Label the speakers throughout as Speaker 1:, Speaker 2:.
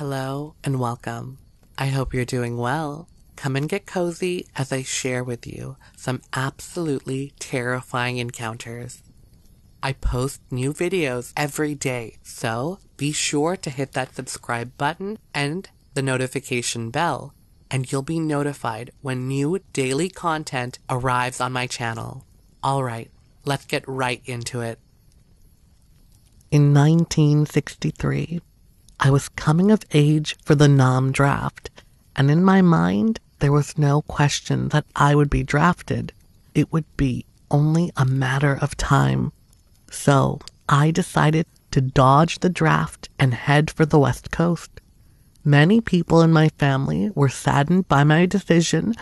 Speaker 1: Hello and welcome. I hope you're doing well. Come and get cozy as I share with you some absolutely terrifying encounters. I post new videos every day, so be sure to hit that subscribe button and the notification bell, and you'll be notified when new daily content arrives on my channel. Alright, let's get right into it. In 1963, I was coming of age for the Nam draft, and in my mind, there was no question that I would be drafted. It would be only a matter of time. So I decided to dodge the draft and head for the West Coast. Many people in my family were saddened by my decision,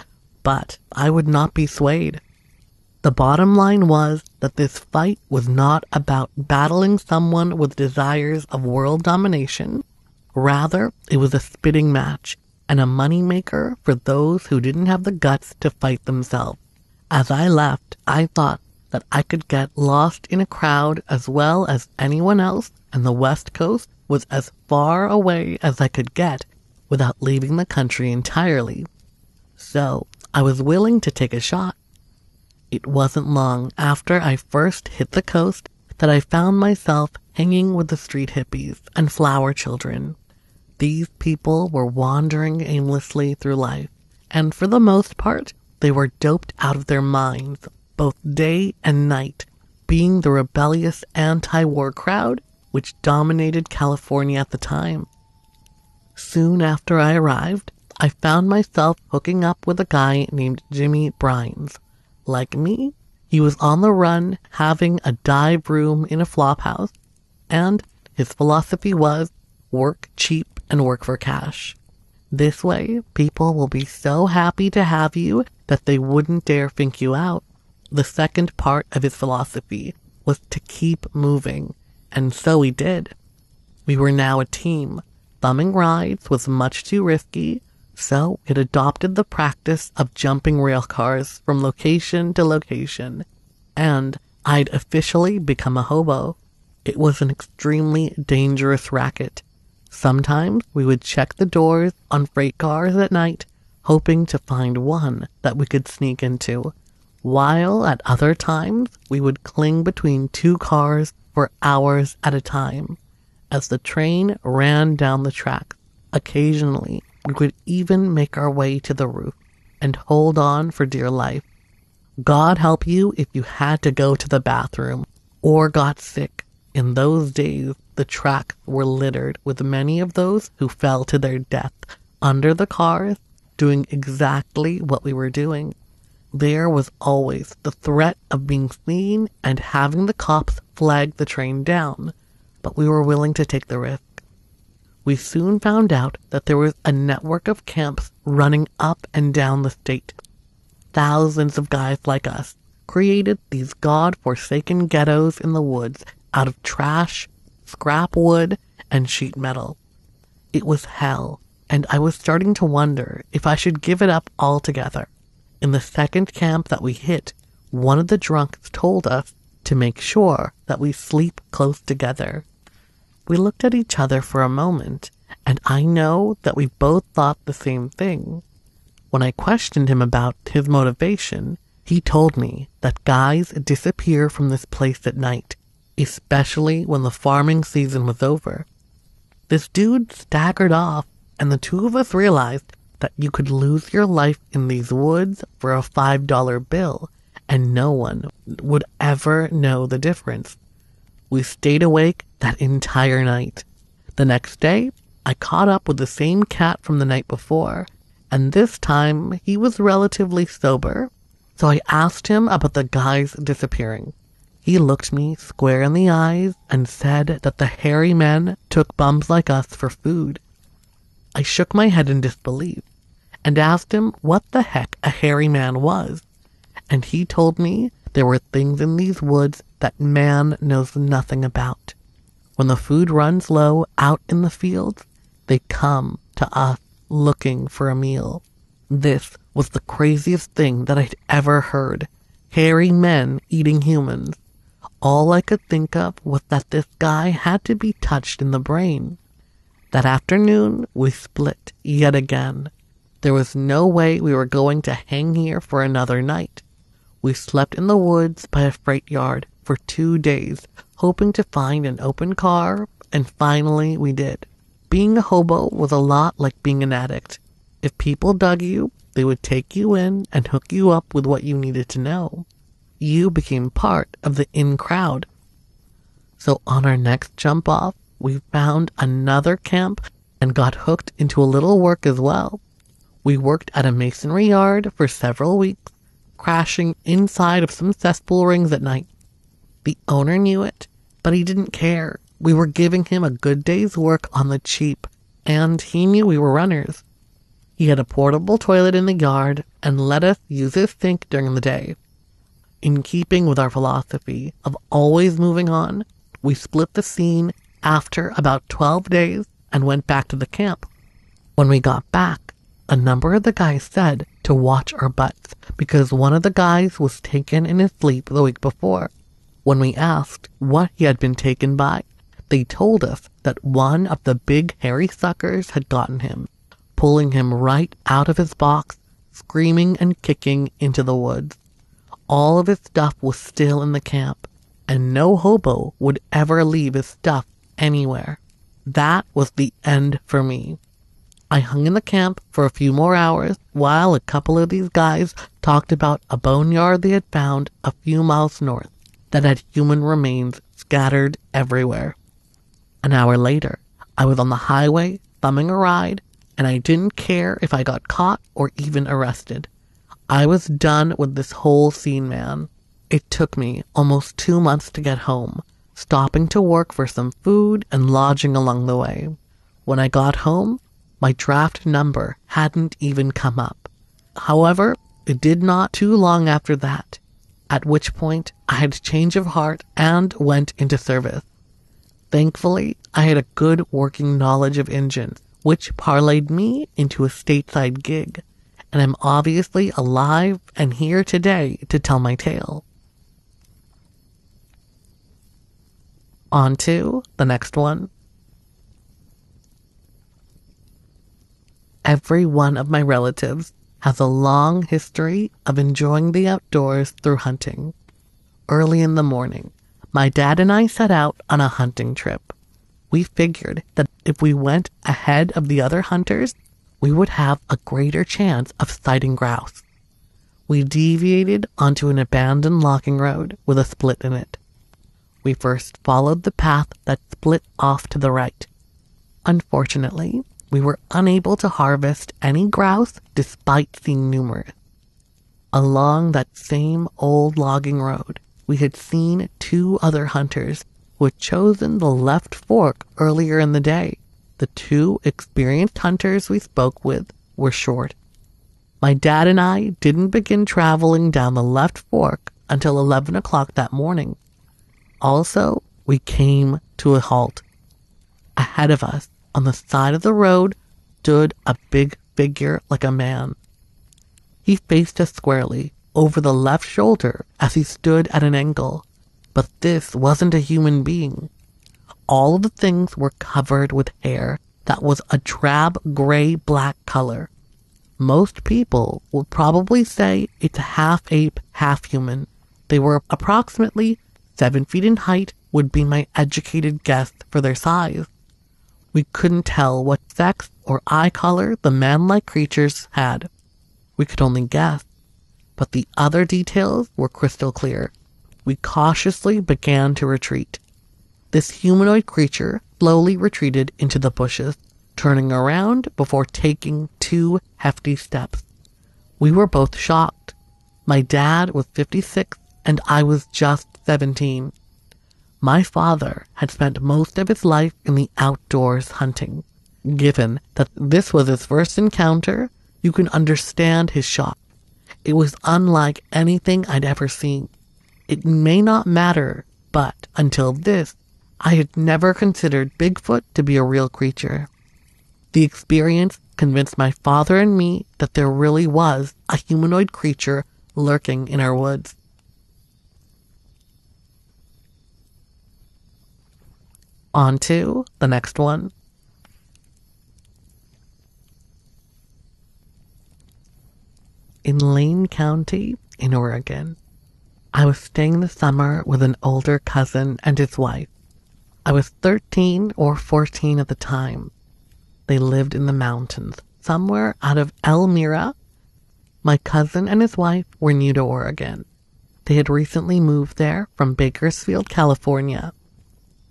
Speaker 1: but I would not be swayed. The bottom line was that this fight was not about battling someone with desires of world domination. Rather, it was a spitting match and a moneymaker for those who didn't have the guts to fight themselves. As I left, I thought that I could get lost in a crowd as well as anyone else, and the West Coast was as far away as I could get without leaving the country entirely. So I was willing to take a shot. It wasn't long after I first hit the coast that I found myself hanging with the street hippies and flower children. These people were wandering aimlessly through life, and for the most part, they were doped out of their minds, both day and night, being the rebellious anti war crowd which dominated California at the time. Soon after I arrived, I found myself hooking up with a guy named Jimmy Brines. Like me, he was on the run having a dive room in a flophouse, and his philosophy was work cheap and work for cash. This way, people will be so happy to have you that they wouldn't dare think you out. The second part of his philosophy was to keep moving, and so he did. We were now a team. Bumming rides was much too risky, so it adopted the practice of jumping rail cars from location to location, and I'd officially become a hobo. It was an extremely dangerous racket. Sometimes we would check the doors on freight cars at night, hoping to find one that we could sneak into, while at other times we would cling between two cars for hours at a time. As the train ran down the track, occasionally we could even make our way to the roof and hold on for dear life. God help you if you had to go to the bathroom or got sick. In those days, the track were littered with many of those who fell to their death under the cars, doing exactly what we were doing. There was always the threat of being seen and having the cops flag the train down, but we were willing to take the risk we soon found out that there was a network of camps running up and down the state. Thousands of guys like us created these god-forsaken ghettos in the woods out of trash, scrap wood, and sheet metal. It was hell, and I was starting to wonder if I should give it up altogether. In the second camp that we hit, one of the drunks told us to make sure that we sleep close together we looked at each other for a moment, and I know that we both thought the same thing. When I questioned him about his motivation, he told me that guys disappear from this place at night, especially when the farming season was over. This dude staggered off, and the two of us realized that you could lose your life in these woods for a $5 bill, and no one would ever know the difference. We stayed awake that entire night. The next day, I caught up with the same cat from the night before, and this time he was relatively sober. So I asked him about the guys disappearing. He looked me square in the eyes and said that the hairy men took bums like us for food. I shook my head in disbelief and asked him what the heck a hairy man was, and he told me there were things in these woods that man knows nothing about. When the food runs low out in the fields, they come to us looking for a meal. This was the craziest thing that I'd ever heard. Hairy men eating humans. All I could think of was that this guy had to be touched in the brain. That afternoon, we split yet again. There was no way we were going to hang here for another night. We slept in the woods by a freight yard for two days, hoping to find an open car, and finally we did. Being a hobo was a lot like being an addict. If people dug you, they would take you in and hook you up with what you needed to know. You became part of the in crowd. So on our next jump off, we found another camp and got hooked into a little work as well. We worked at a masonry yard for several weeks, crashing inside of some cesspool rings at night. The owner knew it, but he didn't care. We were giving him a good day's work on the cheap, and he knew we were runners. He had a portable toilet in the yard and let us use his sink during the day. In keeping with our philosophy of always moving on, we split the scene after about 12 days and went back to the camp. When we got back, a number of the guys said to watch our butts because one of the guys was taken in his sleep the week before. When we asked what he had been taken by, they told us that one of the big hairy suckers had gotten him, pulling him right out of his box, screaming and kicking into the woods. All of his stuff was still in the camp, and no hobo would ever leave his stuff anywhere. That was the end for me. I hung in the camp for a few more hours while a couple of these guys talked about a boneyard they had found a few miles north that had human remains scattered everywhere. An hour later, I was on the highway thumbing a ride, and I didn't care if I got caught or even arrested. I was done with this whole scene, man. It took me almost two months to get home, stopping to work for some food and lodging along the way. When I got home, my draft number hadn't even come up. However, it did not too long after that, at which point I had a change of heart and went into service. Thankfully, I had a good working knowledge of engines, which parlayed me into a stateside gig, and I'm obviously alive and here today to tell my tale. On to the next one. Every one of my relatives has a long history of enjoying the outdoors through hunting. Early in the morning, my dad and I set out on a hunting trip. We figured that if we went ahead of the other hunters, we would have a greater chance of sighting grouse. We deviated onto an abandoned logging road with a split in it. We first followed the path that split off to the right. Unfortunately, we were unable to harvest any grouse despite seeing numerous. Along that same old logging road, we had seen two other hunters who had chosen the left fork earlier in the day. The two experienced hunters we spoke with were short. My dad and I didn't begin traveling down the left fork until 11 o'clock that morning. Also, we came to a halt. Ahead of us, on the side of the road, stood a big figure like a man. He faced us squarely, over the left shoulder as he stood at an angle. But this wasn't a human being. All of the things were covered with hair that was a drab gray black color. Most people would probably say it's half ape, half human. They were approximately seven feet in height, would be my educated guess for their size. We couldn't tell what sex or eye color the man like creatures had. We could only guess but the other details were crystal clear. We cautiously began to retreat. This humanoid creature slowly retreated into the bushes, turning around before taking two hefty steps. We were both shocked. My dad was 56 and I was just 17. My father had spent most of his life in the outdoors hunting. Given that this was his first encounter, you can understand his shock. It was unlike anything I'd ever seen. It may not matter, but until this, I had never considered Bigfoot to be a real creature. The experience convinced my father and me that there really was a humanoid creature lurking in our woods. On to the next one. In Lane County, in Oregon, I was staying the summer with an older cousin and his wife. I was 13 or 14 at the time. They lived in the mountains, somewhere out of Elmira. My cousin and his wife were new to Oregon. They had recently moved there from Bakersfield, California.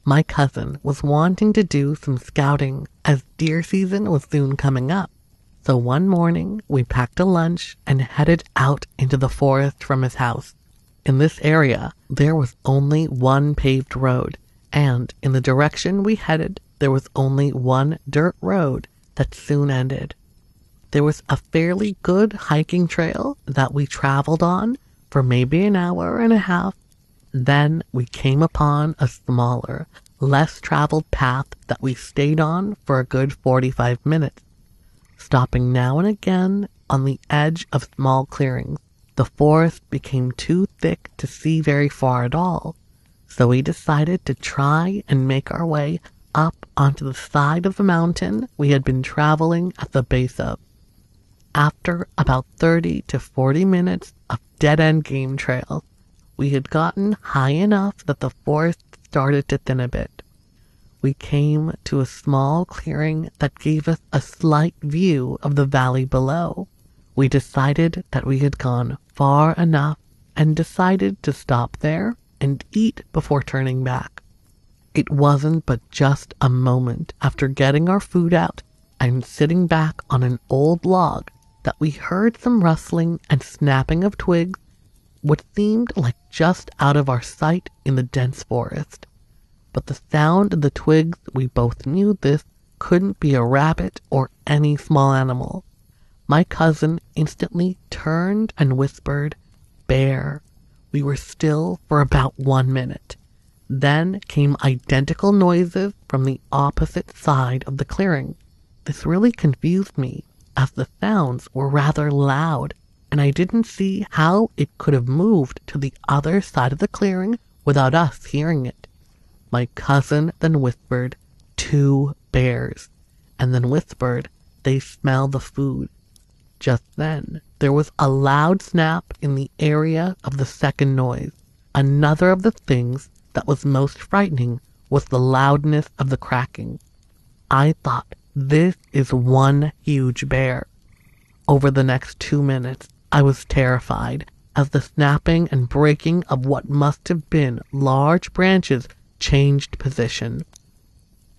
Speaker 1: My cousin was wanting to do some scouting as deer season was soon coming up. So one morning we packed a lunch and headed out into the forest from his house. In this area, there was only one paved road, and in the direction we headed, there was only one dirt road that soon ended. There was a fairly good hiking trail that we traveled on for maybe an hour and a half. Then we came upon a smaller, less traveled path that we stayed on for a good 45 minutes, stopping now and again on the edge of small clearings the forest became too thick to see very far at all, so we decided to try and make our way up onto the side of the mountain we had been traveling at the base of. After about 30 to 40 minutes of dead end game trails, we had gotten high enough that the forest started to thin a bit. We came to a small clearing that gave us a slight view of the valley below. We decided that we had gone far enough and decided to stop there and eat before turning back. It wasn't but just a moment after getting our food out and sitting back on an old log that we heard some rustling and snapping of twigs, what seemed like just out of our sight in the dense forest. But the sound of the twigs, we both knew this couldn't be a rabbit or any small animal. My cousin instantly turned and whispered, Bear. We were still for about one minute. Then came identical noises from the opposite side of the clearing. This really confused me, as the sounds were rather loud, and I didn't see how it could have moved to the other side of the clearing without us hearing it. My cousin then whispered, Two bears, and then whispered, They smell the food. Just then, there was a loud snap in the area of the second noise. Another of the things that was most frightening was the loudness of the cracking. I thought, this is one huge bear. Over the next two minutes, I was terrified as the snapping and breaking of what must have been large branches changed position.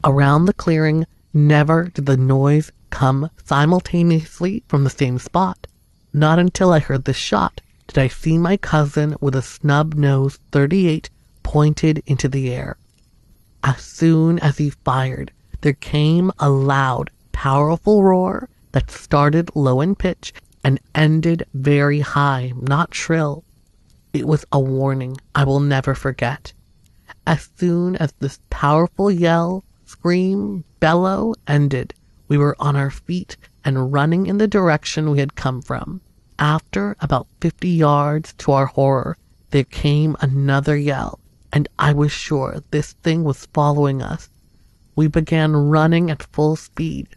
Speaker 1: Around the clearing, never did the noise come simultaneously from the same spot. Not until I heard the shot did I see my cousin with a snub nose 38 pointed into the air. As soon as he fired, there came a loud, powerful roar that started low in pitch and ended very high, not shrill. It was a warning I will never forget. As soon as this powerful yell, scream, bellow ended, we were on our feet and running in the direction we had come from. After about 50 yards, to our horror, there came another yell, and I was sure this thing was following us. We began running at full speed.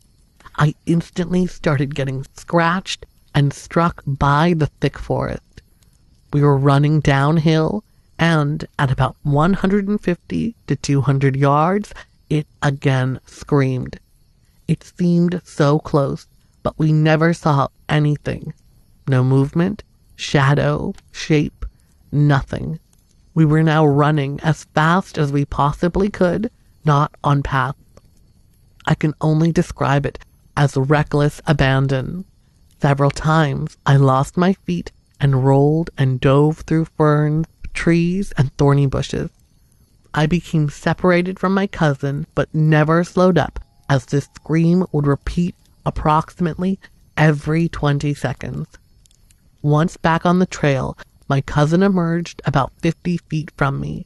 Speaker 1: I instantly started getting scratched and struck by the thick forest. We were running downhill, and at about 150 to 200 yards, it again screamed. It seemed so close, but we never saw anything. No movement, shadow, shape, nothing. We were now running as fast as we possibly could, not on path. I can only describe it as reckless abandon. Several times I lost my feet and rolled and dove through ferns, trees, and thorny bushes. I became separated from my cousin, but never slowed up as this scream would repeat approximately every 20 seconds. Once back on the trail, my cousin emerged about 50 feet from me.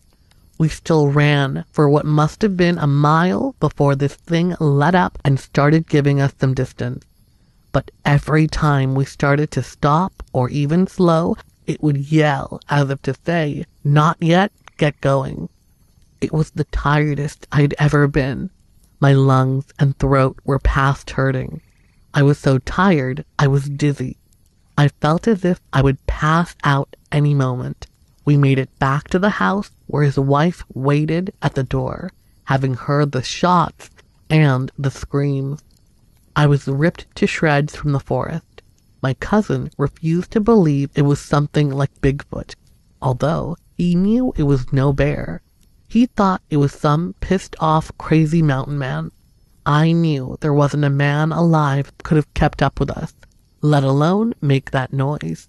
Speaker 1: We still ran for what must have been a mile before this thing let up and started giving us some distance. But every time we started to stop or even slow, it would yell as if to say, Not yet, get going. It was the tiredest I'd ever been, my lungs and throat were past hurting. I was so tired, I was dizzy. I felt as if I would pass out any moment. We made it back to the house where his wife waited at the door, having heard the shots and the screams. I was ripped to shreds from the forest. My cousin refused to believe it was something like Bigfoot, although he knew it was no bear. He thought it was some pissed off crazy mountain man. I knew there wasn't a man alive could have kept up with us, let alone make that noise.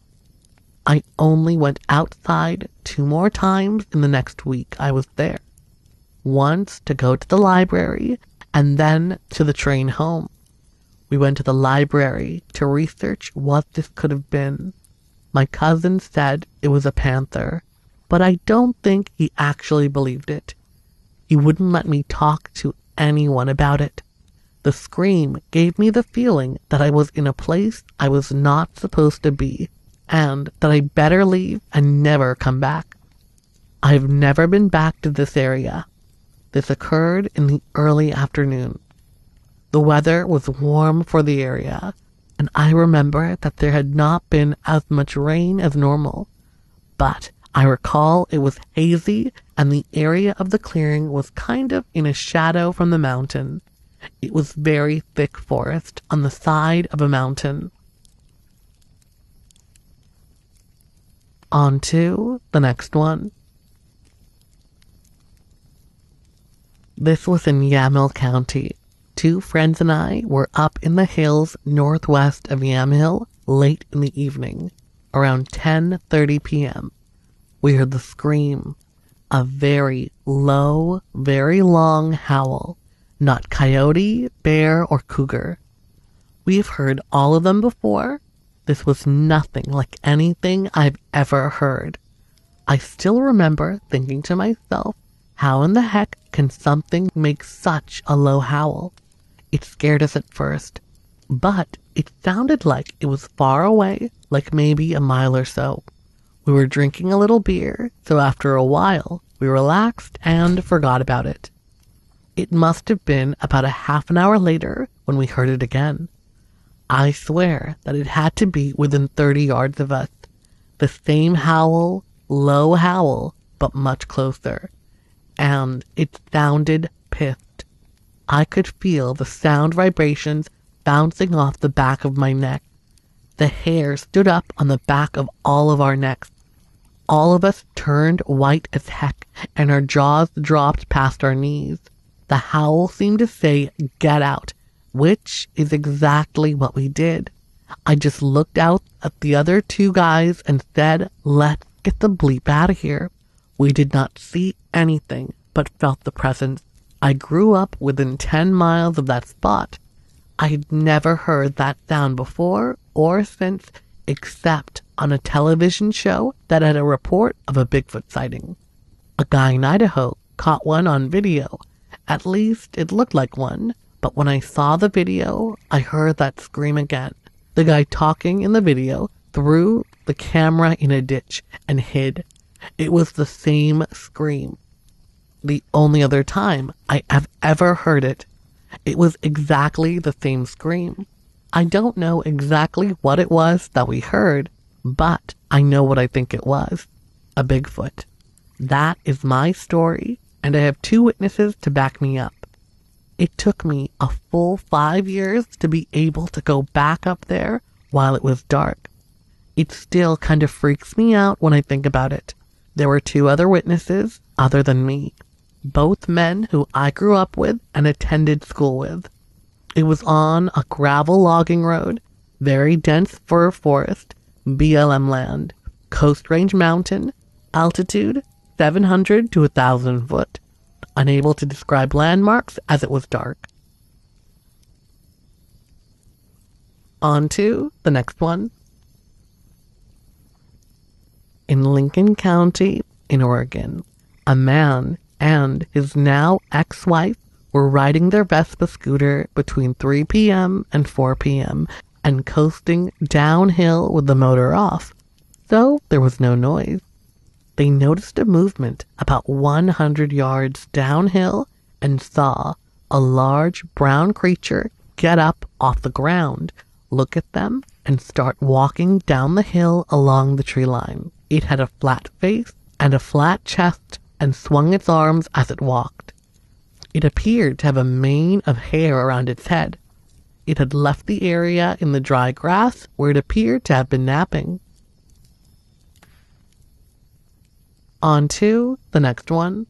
Speaker 1: I only went outside two more times in the next week I was there. Once to go to the library and then to the train home. We went to the library to research what this could have been. My cousin said it was a panther, but I don't think he actually believed it. He wouldn't let me talk to anyone about it. The scream gave me the feeling that I was in a place I was not supposed to be and that I better leave and never come back. I've never been back to this area. This occurred in the early afternoon. The weather was warm for the area, and I remember that there had not been as much rain as normal. But I recall it was hazy and the area of the clearing was kind of in a shadow from the mountain. It was very thick forest on the side of a mountain. On to the next one. This was in Yamhill County. Two friends and I were up in the hills northwest of Yamhill late in the evening, around 10:30 p.m. We heard the scream, a very low, very long howl, not coyote, bear, or cougar. We've heard all of them before, this was nothing like anything I've ever heard. I still remember thinking to myself, how in the heck can something make such a low howl? It scared us at first, but it sounded like it was far away, like maybe a mile or so. We were drinking a little beer, so after a while, we relaxed and forgot about it. It must have been about a half an hour later when we heard it again. I swear that it had to be within 30 yards of us. The same howl, low howl, but much closer. And it sounded pissed. I could feel the sound vibrations bouncing off the back of my neck. The hair stood up on the back of all of our necks. All of us turned white as heck, and our jaws dropped past our knees. The howl seemed to say, Get out, which is exactly what we did. I just looked out at the other two guys and said, let's get the bleep out of here. We did not see anything, but felt the presence. I grew up within 10 miles of that spot. I had never heard that sound before or since, except on a television show that had a report of a Bigfoot sighting. A guy in Idaho caught one on video. At least it looked like one. But when I saw the video, I heard that scream again. The guy talking in the video threw the camera in a ditch and hid. It was the same scream. The only other time I have ever heard it. It was exactly the same scream. I don't know exactly what it was that we heard, but I know what I think it was. A Bigfoot. That is my story, and I have two witnesses to back me up. It took me a full five years to be able to go back up there while it was dark. It still kind of freaks me out when I think about it. There were two other witnesses other than me, both men who I grew up with and attended school with. It was on a gravel logging road, very dense fir forest, BLM land, Coast Range Mountain, altitude 700 to 1000 foot unable to describe landmarks as it was dark. On to the next one. In Lincoln County, in Oregon, a man and his now ex wife were riding their Vespa scooter between 3 p.m. and 4 p.m. and coasting downhill with the motor off, so there was no noise they noticed a movement about 100 yards downhill and saw a large brown creature get up off the ground, look at them, and start walking down the hill along the tree line. It had a flat face and a flat chest and swung its arms as it walked. It appeared to have a mane of hair around its head. It had left the area in the dry grass where it appeared to have been napping. On to the next one.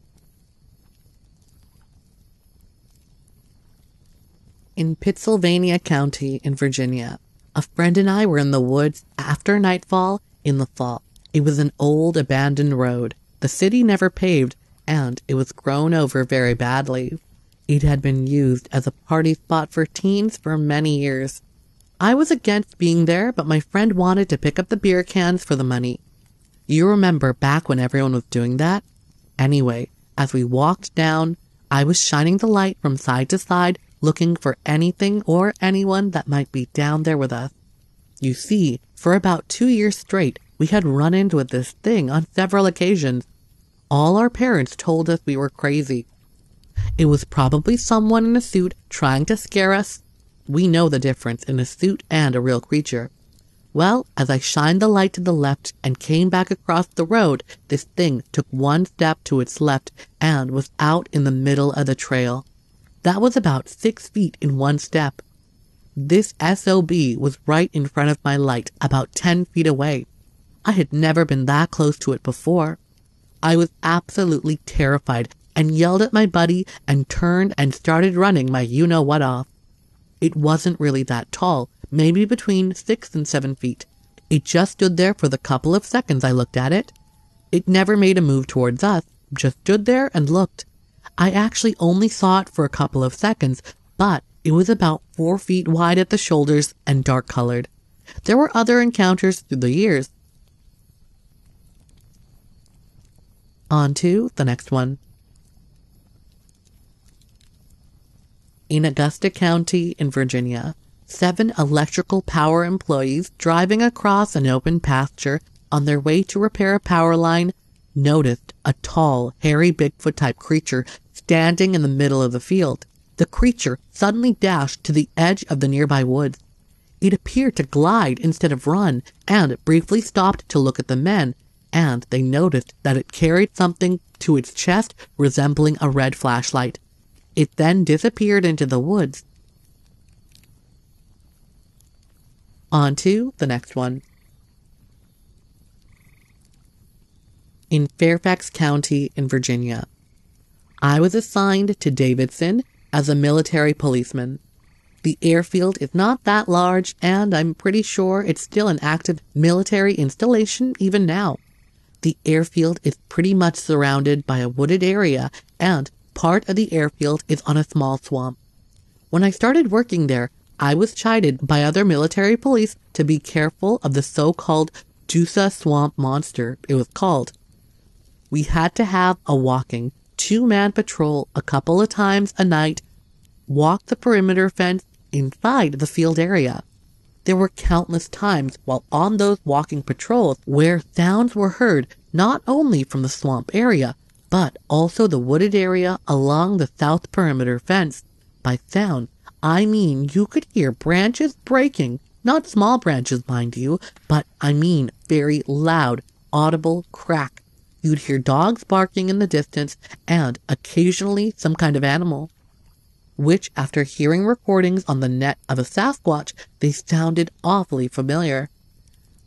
Speaker 1: In Pittsylvania County in Virginia, a friend and I were in the woods after nightfall in the fall. It was an old abandoned road. The city never paved, and it was grown over very badly. It had been used as a party spot for teens for many years. I was against being there, but my friend wanted to pick up the beer cans for the money. You remember back when everyone was doing that? Anyway, as we walked down, I was shining the light from side to side looking for anything or anyone that might be down there with us. You see, for about two years straight, we had run into this thing on several occasions. All our parents told us we were crazy. It was probably someone in a suit trying to scare us. We know the difference in a suit and a real creature. Well, as I shined the light to the left and came back across the road, this thing took one step to its left and was out in the middle of the trail. That was about six feet in one step. This SOB was right in front of my light, about 10 feet away. I had never been that close to it before. I was absolutely terrified and yelled at my buddy and turned and started running my you know what off. It wasn't really that tall, maybe between six and seven feet. It just stood there for the couple of seconds I looked at it. It never made a move towards us, just stood there and looked. I actually only saw it for a couple of seconds, but it was about four feet wide at the shoulders and dark colored. There were other encounters through the years. On to the next one. In Augusta County in Virginia, seven electrical power employees driving across an open pasture on their way to repair a power line noticed a tall, hairy Bigfoot type creature standing in the middle of the field. The creature suddenly dashed to the edge of the nearby woods. It appeared to glide instead of run, and briefly stopped to look at the men, and they noticed that it carried something to its chest resembling a red flashlight. It then disappeared into the woods. On to the next one. in Fairfax County in Virginia. I was assigned to Davison as a military policeman. The airfield is not that large, and I'm pretty sure it's still an active military installation even now. The airfield is pretty much surrounded by a wooded area, and part of the airfield is on a small swamp. When I started working there, I was chided by other military police to be careful of the so called Dusa Swamp Monster, it was called we had to have a walking two man patrol a couple of times a night, walk the perimeter fence inside the field area. There were countless times while on those walking patrols where sounds were heard not only from the swamp area, but also the wooded area along the south perimeter fence. By sound, I mean you could hear branches breaking, not small branches, mind you, but I mean very loud, audible crack You'd hear dogs barking in the distance and occasionally some kind of animal, which, after hearing recordings on the net of a Sasquatch, they sounded awfully familiar.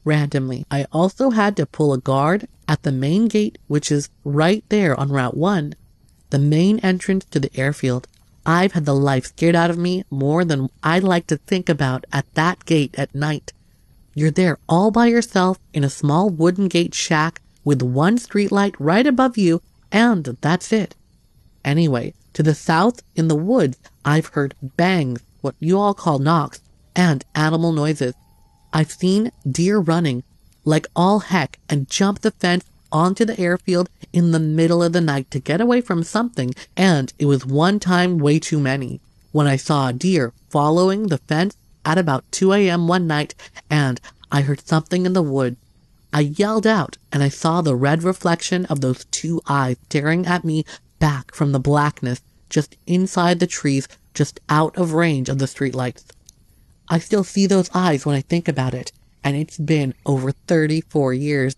Speaker 1: Randomly, I also had to pull a guard at the main gate, which is right there on Route 1, the main entrance to the airfield. I've had the life scared out of me more than I'd like to think about at that gate at night. You're there all by yourself in a small wooden gate shack with one streetlight right above you, and that's it. Anyway, to the south in the woods, I've heard bangs, what you all call knocks, and animal noises. I've seen deer running like all heck and jump the fence onto the airfield in the middle of the night to get away from something, and it was one time way too many. When I saw a deer following the fence at about 2 a.m. one night, and I heard something in the woods I yelled out and I saw the red reflection of those two eyes staring at me back from the blackness just inside the trees, just out of range of the streetlights. I still see those eyes when I think about it, and it's been over 34 years.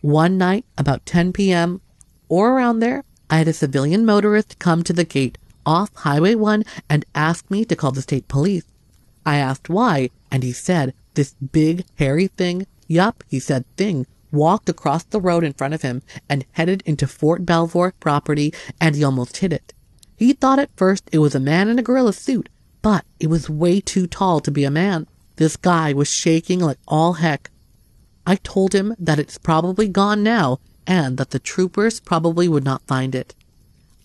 Speaker 1: One night, about 10 p.m., or around there, I had a civilian motorist come to the gate off Highway 1 and ask me to call the state police. I asked why, and he said, this big, hairy thing, yup, he said thing, walked across the road in front of him and headed into Fort Belvoir property, and he almost hit it. He thought at first it was a man in a gorilla suit, but it was way too tall to be a man. This guy was shaking like all heck. I told him that it's probably gone now and that the troopers probably would not find it.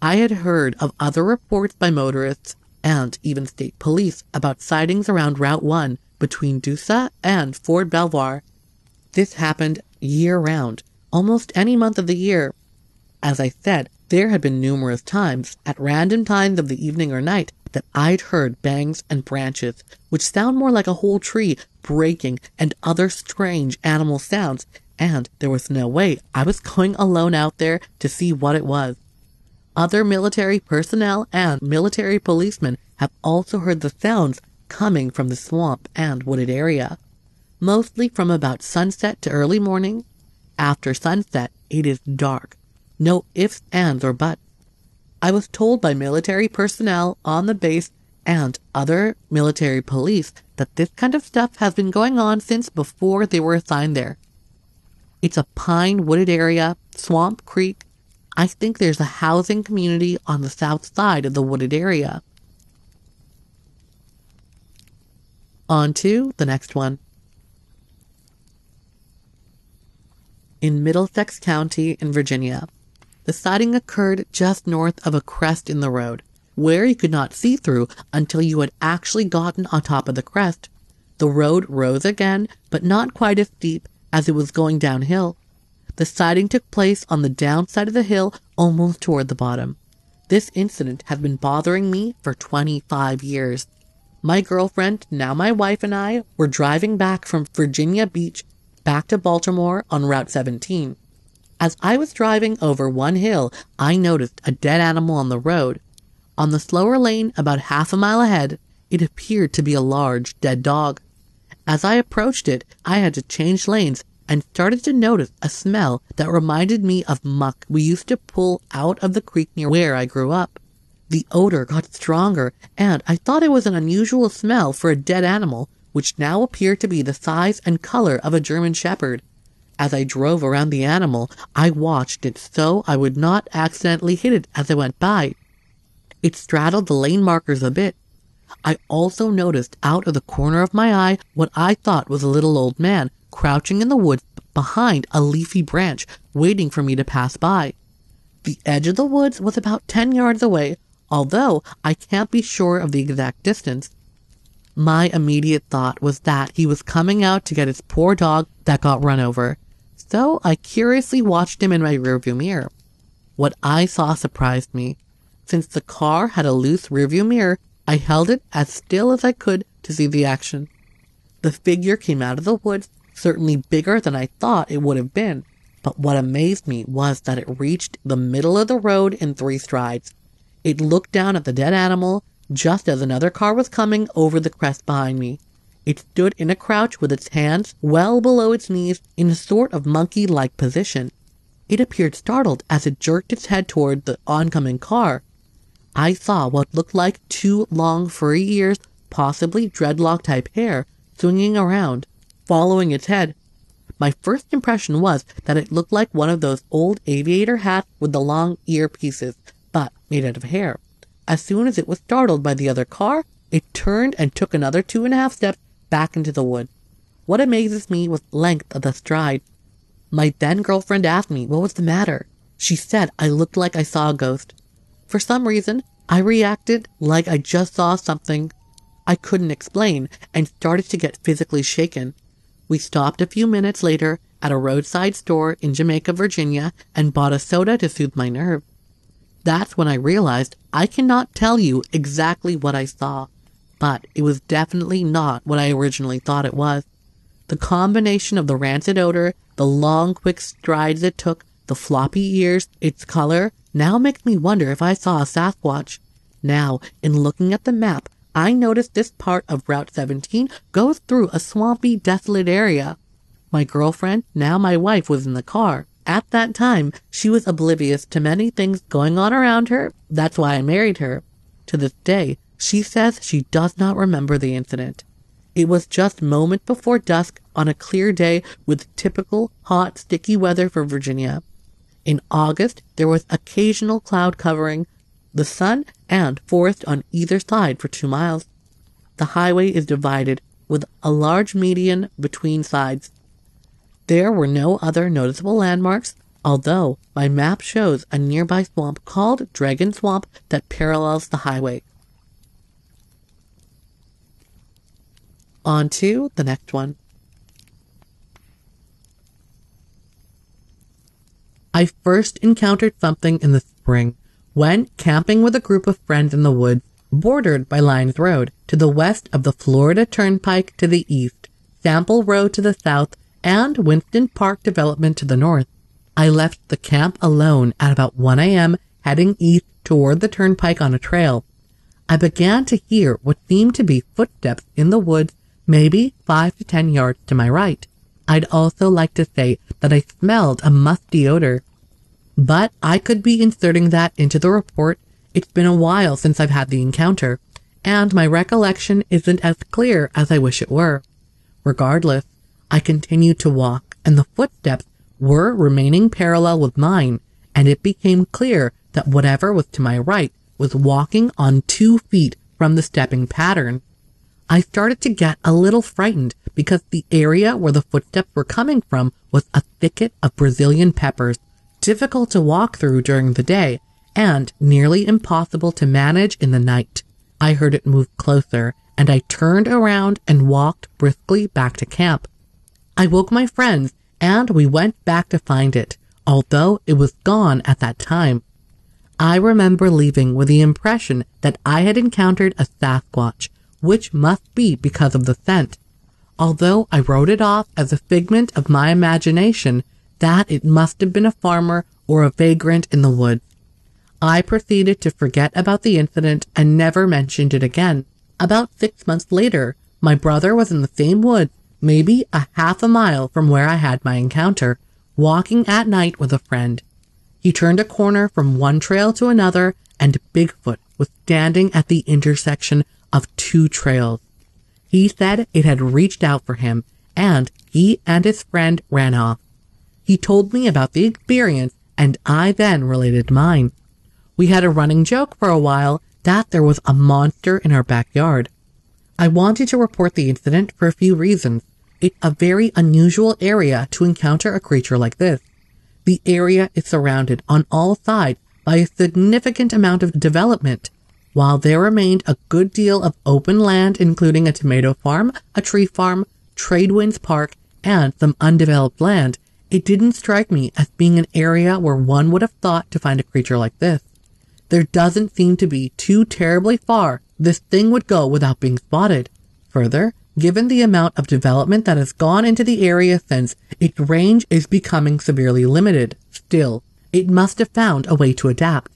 Speaker 1: I had heard of other reports by motorists and even state police about sightings around Route 1 between Dusa and Fort Belvoir. This happened year round, almost any month of the year. As I said, there had been numerous times, at random times of the evening or night, that I'd heard bangs and branches, which sound more like a whole tree breaking and other strange animal sounds, and there was no way I was going alone out there to see what it was. Other military personnel and military policemen have also heard the sounds coming from the swamp and wooded area, mostly from about sunset to early morning. After sunset, it is dark no ifs, ands, or buts. I was told by military personnel on the base and other military police that this kind of stuff has been going on since before they were assigned there. It's a pine wooded area, Swamp Creek. I think there's a housing community on the south side of the wooded area. On to the next one. In Middlesex County in Virginia, the sighting occurred just north of a crest in the road, where you could not see through until you had actually gotten on top of the crest. The road rose again, but not quite as steep as it was going downhill. The sighting took place on the downside of the hill, almost toward the bottom. This incident has been bothering me for 25 years. My girlfriend, now my wife, and I were driving back from Virginia Beach back to Baltimore on Route 17. As I was driving over one hill, I noticed a dead animal on the road. On the slower lane, about half a mile ahead, it appeared to be a large, dead dog. As I approached it, I had to change lanes and started to notice a smell that reminded me of muck we used to pull out of the creek near where I grew up. The odor got stronger, and I thought it was an unusual smell for a dead animal, which now appeared to be the size and color of a German Shepherd. As I drove around the animal, I watched it so I would not accidentally hit it as I went by. It straddled the lane markers a bit. I also noticed out of the corner of my eye what I thought was a little old man crouching in the woods behind a leafy branch, waiting for me to pass by. The edge of the woods was about 10 yards away, although I can't be sure of the exact distance. My immediate thought was that he was coming out to get his poor dog that got run over so I curiously watched him in my rearview mirror. What I saw surprised me. Since the car had a loose rearview mirror, I held it as still as I could to see the action. The figure came out of the woods, certainly bigger than I thought it would have been, but what amazed me was that it reached the middle of the road in three strides. It looked down at the dead animal just as another car was coming over the crest behind me. It stood in a crouch with its hands well below its knees in a sort of monkey like position. It appeared startled as it jerked its head toward the oncoming car. I saw what looked like two long furry ears, possibly dreadlock type hair, swinging around, following its head. My first impression was that it looked like one of those old aviator hats with the long ear pieces, but made out of hair. As soon as it was startled by the other car, it turned and took another two and a half steps back into the wood. What amazes me was length of the stride. My then girlfriend asked me what was the matter. She said I looked like I saw a ghost. For some reason, I reacted like I just saw something I couldn't explain and started to get physically shaken. We stopped a few minutes later at a roadside store in Jamaica, Virginia, and bought a soda to soothe my nerves. That's when I realized I cannot tell you exactly what I saw but it was definitely not what I originally thought it was. The combination of the rancid odor, the long, quick strides it took, the floppy ears, its color, now makes me wonder if I saw a Sasquatch. Now, in looking at the map, I noticed this part of Route 17 goes through a swampy, desolate area. My girlfriend, now my wife, was in the car. At that time, she was oblivious to many things going on around her. That's why I married her. To this day, she says she does not remember the incident. It was just moment before dusk on a clear day with typical hot, sticky weather for Virginia. In August, there was occasional cloud covering the sun and forest on either side for two miles. The highway is divided with a large median between sides. There were no other noticeable landmarks, although my map shows a nearby swamp called Dragon Swamp that parallels the highway. On to the next one. I first encountered something in the spring when camping with a group of friends in the woods bordered by Lyons Road to the west of the Florida Turnpike to the east, Sample Road to the south, and Winston Park Development to the north. I left the camp alone at about 1 a.m., heading east toward the turnpike on a trail. I began to hear what seemed to be footsteps in the woods, maybe five to ten yards to my right. I'd also like to say that I smelled a musty odor. But I could be inserting that into the report. It's been a while since I've had the encounter, and my recollection isn't as clear as I wish it were. Regardless, I continued to walk, and the footsteps were remaining parallel with mine, and it became clear that whatever was to my right was walking on two feet from the stepping pattern. I started to get a little frightened because the area where the footsteps were coming from was a thicket of Brazilian peppers, difficult to walk through during the day and nearly impossible to manage in the night. I heard it move closer and I turned around and walked briskly back to camp. I woke my friends and we went back to find it, although it was gone at that time. I remember leaving with the impression that I had encountered a Sasquatch, which must be because of the scent. Although I wrote it off as a figment of my imagination, that it must have been a farmer or a vagrant in the woods. I proceeded to forget about the incident and never mentioned it again. About six months later, my brother was in the same woods maybe a half a mile from where I had my encounter, walking at night with a friend. He turned a corner from one trail to another, and Bigfoot was standing at the intersection of two trails. He said it had reached out for him, and he and his friend ran off. He told me about the experience, and I then related mine. We had a running joke for a while that there was a monster in our backyard. I wanted to report the incident for a few reasons. It's a very unusual area to encounter a creature like this. The area is surrounded on all sides by a significant amount of development, while there remained a good deal of open land including a tomato farm, a tree farm, Tradewinds Park, and some undeveloped land, it didn't strike me as being an area where one would have thought to find a creature like this. There doesn't seem to be too terribly far this thing would go without being spotted. Further, Given the amount of development that has gone into the area since, its range is becoming severely limited. Still, it must have found a way to adapt.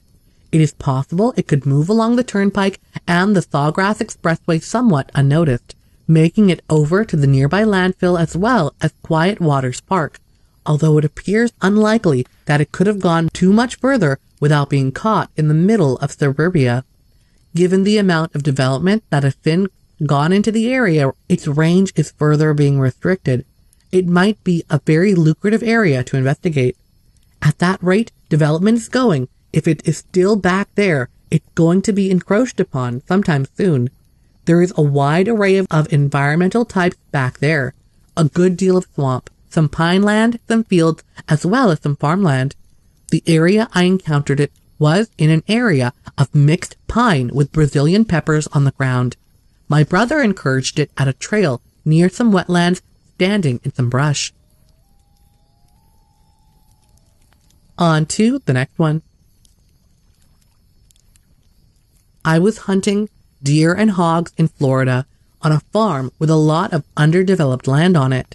Speaker 1: It is possible it could move along the turnpike and the Sawgrass Expressway somewhat unnoticed, making it over to the nearby landfill as well as Quiet Waters Park, although it appears unlikely that it could have gone too much further without being caught in the middle of suburbia. Given the amount of development that has been gone into the area, its range is further being restricted. It might be a very lucrative area to investigate. At that rate, development is going. If it is still back there, it's going to be encroached upon sometime soon. There is a wide array of, of environmental types back there. A good deal of swamp, some pine land, some fields, as well as some farmland. The area I encountered it was in an area of mixed pine with Brazilian peppers on the ground. My brother encouraged it at a trail near some wetlands, standing in some brush. On to the next one. I was hunting deer and hogs in Florida on a farm with a lot of underdeveloped land on it.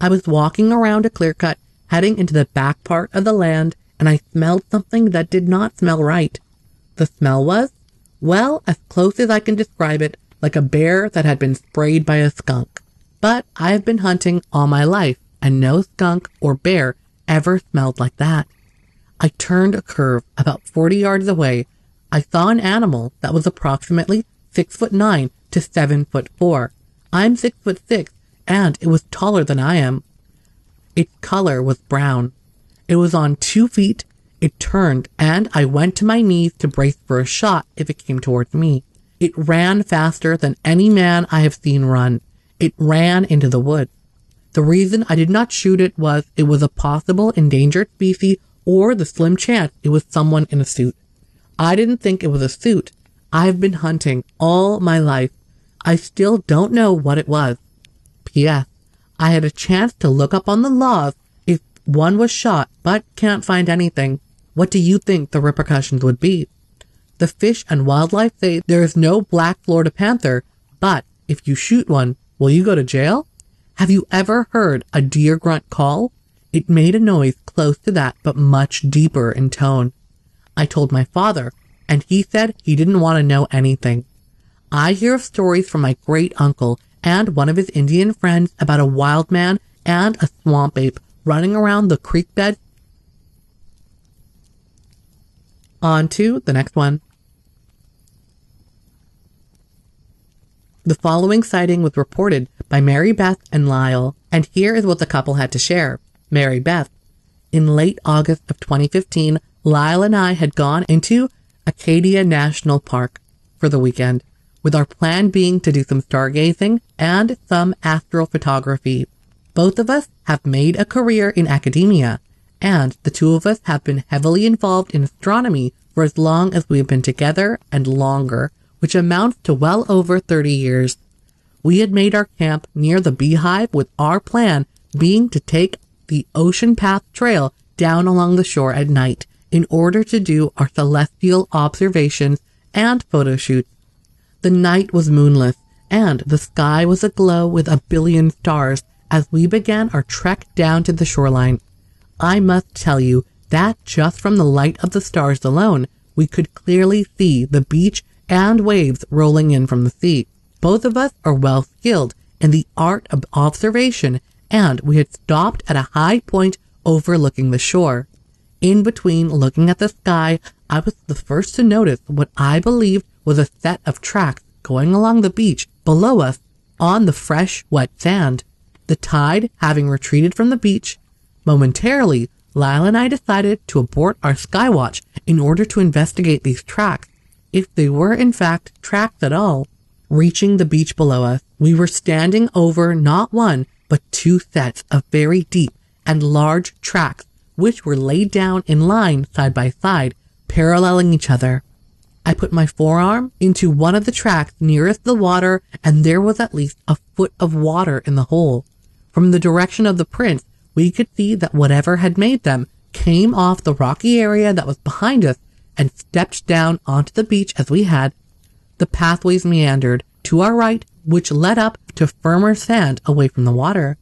Speaker 1: I was walking around a clear cut, heading into the back part of the land, and I smelled something that did not smell right. The smell was, well, as close as I can describe it, like a bear that had been sprayed by a skunk. But I have been hunting all my life, and no skunk or bear ever smelled like that. I turned a curve about 40 yards away. I saw an animal that was approximately six foot nine to seven foot four. I'm six foot six, and it was taller than I am. Its color was brown. It was on two feet. It turned, and I went to my knees to brace for a shot if it came towards me. It ran faster than any man I have seen run. It ran into the woods. The reason I did not shoot it was it was a possible endangered species or the slim chance it was someone in a suit. I didn't think it was a suit. I've been hunting all my life. I still don't know what it was. P.S. I had a chance to look up on the laws if one was shot, but can't find anything. What do you think the repercussions would be? The Fish and Wildlife say there is no black Florida panther, but if you shoot one, will you go to jail? Have you ever heard a deer grunt call? It made a noise close to that, but much deeper in tone. I told my father, and he said he didn't want to know anything. I hear of stories from my great uncle and one of his Indian friends about a wild man and a swamp ape running around the creek bed. On to the next one. The following sighting was reported by Mary Beth and Lyle, and here is what the couple had to share. Mary Beth. In late August of 2015, Lyle and I had gone into Acadia National Park for the weekend, with our plan being to do some stargazing and some astrophotography. Both of us have made a career in academia, and the two of us have been heavily involved in astronomy for as long as we have been together and longer, which amounts to well over 30 years. We had made our camp near the beehive with our plan being to take the Ocean Path Trail down along the shore at night in order to do our celestial observations and photo shoots. The night was moonless, and the sky was aglow with a billion stars as we began our trek down to the shoreline. I must tell you that just from the light of the stars alone, we could clearly see the beach and waves rolling in from the sea. Both of us are well skilled in the art of observation, and we had stopped at a high point overlooking the shore. In between looking at the sky, I was the first to notice what I believed was a set of tracks going along the beach below us on the fresh, wet sand. The tide having retreated from the beach, momentarily, Lyle and I decided to abort our skywatch in order to investigate these tracks, if they were in fact tracks at all. Reaching the beach below us, we were standing over not one, but two sets of very deep and large tracks which were laid down in line side by side, paralleling each other. I put my forearm into one of the tracks nearest the water, and there was at least a foot of water in the hole. From the direction of the prints, we could see that whatever had made them came off the rocky area that was behind us and stepped down onto the beach as we had. The pathways meandered to our right, which led up to firmer sand away from the water.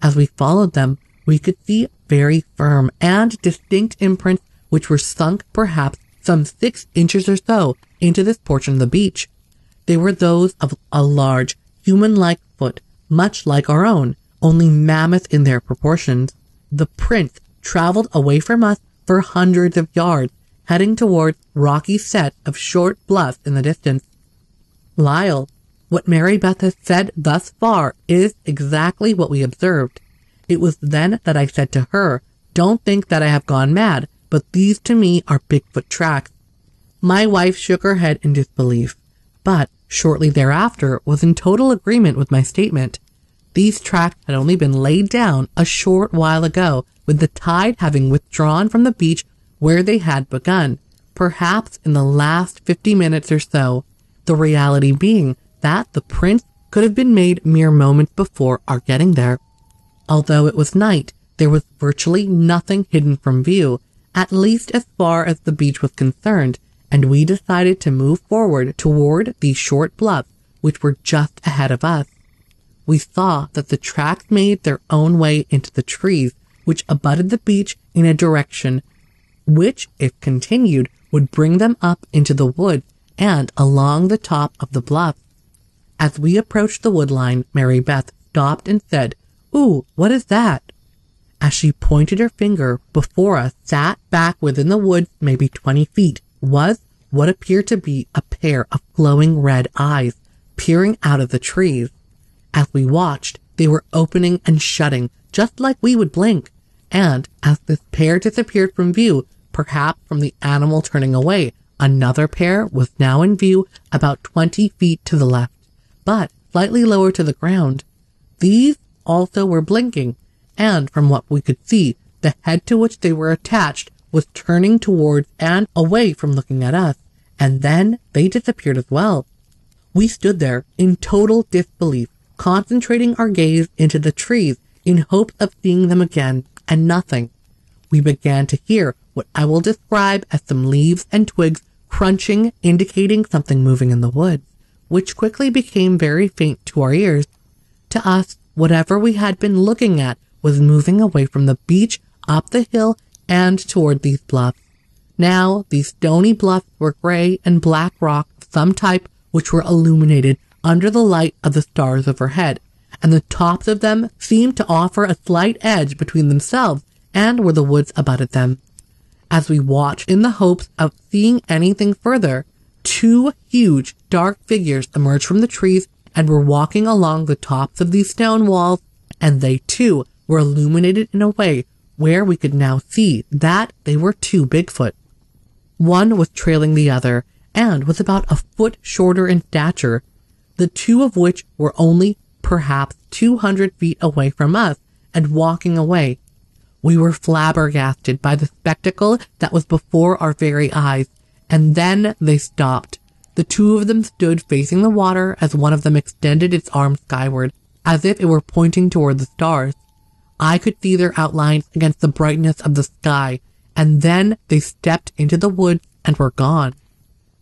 Speaker 1: As we followed them, we could see very firm and distinct imprints which were sunk perhaps some six inches or so into this portion of the beach. They were those of a large, human-like foot, much like our own, only mammoth in their proportions. The prints traveled away from us for hundreds of yards, heading towards rocky sets of short bluffs in the distance. Lyle, what Mary Beth has said thus far is exactly what we observed. It was then that I said to her, Don't think that I have gone mad, but these to me are Bigfoot tracks. My wife shook her head in disbelief, but shortly thereafter was in total agreement with my statement. These tracks had only been laid down a short while ago, with the tide having withdrawn from the beach where they had begun, perhaps in the last 50 minutes or so, the reality being that the prints could have been made mere moments before our getting there. Although it was night, there was virtually nothing hidden from view, at least as far as the beach was concerned, and we decided to move forward toward the short bluffs which were just ahead of us. We saw that the tracks made their own way into the trees which abutted the beach in a direction which, if continued, would bring them up into the woods and along the top of the bluff. As we approached the woodline, Mary Beth stopped and said, Ooh, what is that? As she pointed her finger before us, sat back within the woods, maybe 20 feet, was what appeared to be a pair of glowing red eyes peering out of the trees. As we watched, they were opening and shutting just like we would blink. And as this pair disappeared from view, perhaps from the animal turning away, another pair was now in view about 20 feet to the left, but slightly lower to the ground. These also were blinking, and from what we could see, the head to which they were attached was turning towards and away from looking at us, and then they disappeared as well. We stood there in total disbelief, concentrating our gaze into the trees in hope of seeing them again, and nothing. We began to hear what I will describe as some leaves and twigs crunching, indicating something moving in the woods, which quickly became very faint to our ears. To us, whatever we had been looking at was moving away from the beach, up the hill, and toward these bluffs. Now, these stony bluffs were gray and black rock of some type which were illuminated under the light of the stars overhead, and the tops of them seemed to offer a slight edge between themselves and where the woods abutted them. As we watched in the hopes of seeing anything further, two huge dark figures emerged from the trees and were walking along the tops of these stone walls, and they too were illuminated in a way where we could now see that they were two Bigfoot. One was trailing the other and was about a foot shorter in stature, the two of which were only perhaps 200 feet away from us and walking away. We were flabbergasted by the spectacle that was before our very eyes, and then they stopped. The two of them stood facing the water as one of them extended its arm skyward, as if it were pointing toward the stars. I could see their outlines against the brightness of the sky, and then they stepped into the woods and were gone.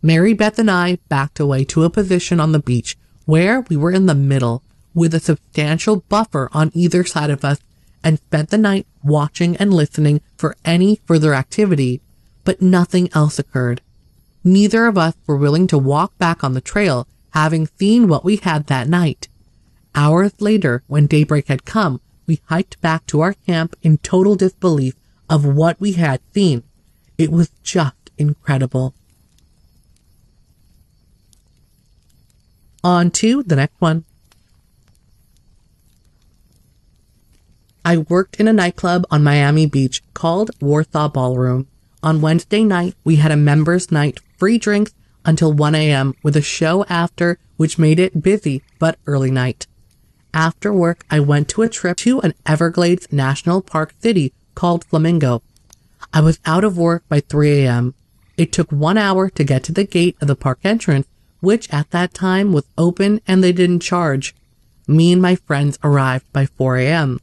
Speaker 1: Mary Beth and I backed away to a position on the beach where we were in the middle, with a substantial buffer on either side of us, and spent the night watching and listening for any further activity, but nothing else occurred. Neither of us were willing to walk back on the trail, having seen what we had that night. Hours later, when daybreak had come, we hiked back to our camp in total disbelief of what we had seen. It was just incredible. On to the next one. I worked in a nightclub on Miami Beach called Warsaw Ballroom. On Wednesday night, we had a members' night, free drinks until 1 a.m. with a show after, which made it busy but early night. After work, I went to a trip to an Everglades National Park city called Flamingo. I was out of work by 3 a.m. It took one hour to get to the gate of the park entrance, which at that time was open and they didn't charge. Me and my friends arrived by 4 a.m.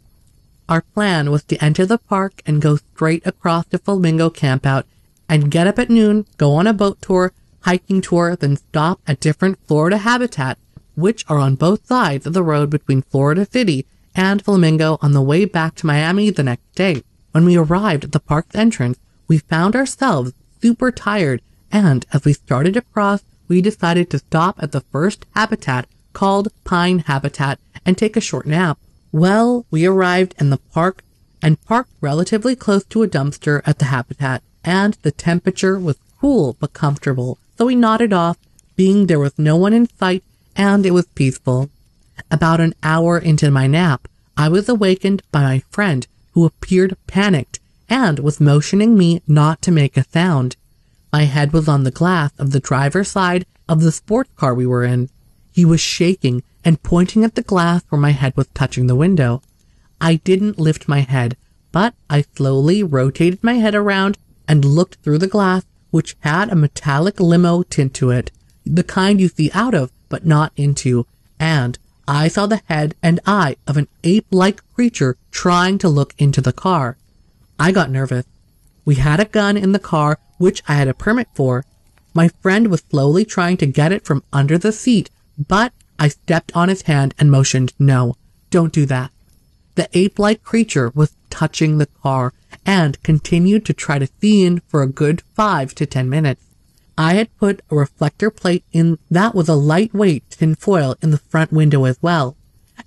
Speaker 1: Our plan was to enter the park and go straight across to Flamingo Campout and get up at noon, go on a boat tour, hiking tour, then stop at different Florida habitats which are on both sides of the road between Florida City and Flamingo on the way back to Miami the next day. When we arrived at the park's entrance, we found ourselves super tired, and as we started across, we decided to stop at the first habitat called Pine Habitat and take a short nap. Well, we arrived in the park and parked relatively close to a dumpster at the habitat, and the temperature was cool but comfortable, so we nodded off, being there was no one in sight and it was peaceful. About an hour into my nap, I was awakened by my friend who appeared panicked and was motioning me not to make a sound. My head was on the glass of the driver's side of the sports car we were in. He was shaking and pointing at the glass where my head was touching the window. I didn't lift my head, but I slowly rotated my head around and looked through the glass, which had a metallic limo tint to it, the kind you see out of but not into, and I saw the head and eye of an ape-like creature trying to look into the car. I got nervous. We had a gun in the car, which I had a permit for. My friend was slowly trying to get it from under the seat, but I stepped on his hand and motioned, no, don't do that. The ape-like creature was touching the car and continued to try to in for a good five to ten minutes. I had put a reflector plate in that was a lightweight tin foil in the front window as well.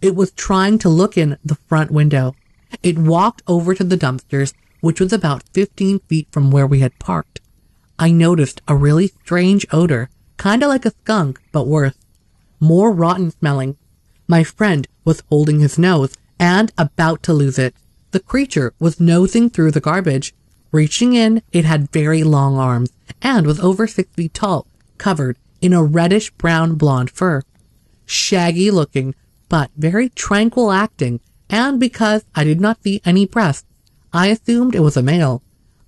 Speaker 1: It was trying to look in the front window. It walked over to the dumpsters, which was about 15 feet from where we had parked. I noticed a really strange odor, kinda like a skunk, but worse. More rotten smelling. My friend was holding his nose and about to lose it. The creature was nosing through the garbage. Reaching in, it had very long arms and was over six feet tall, covered in a reddish brown blonde fur. Shaggy looking, but very tranquil acting, and because I did not see any breasts, I assumed it was a male.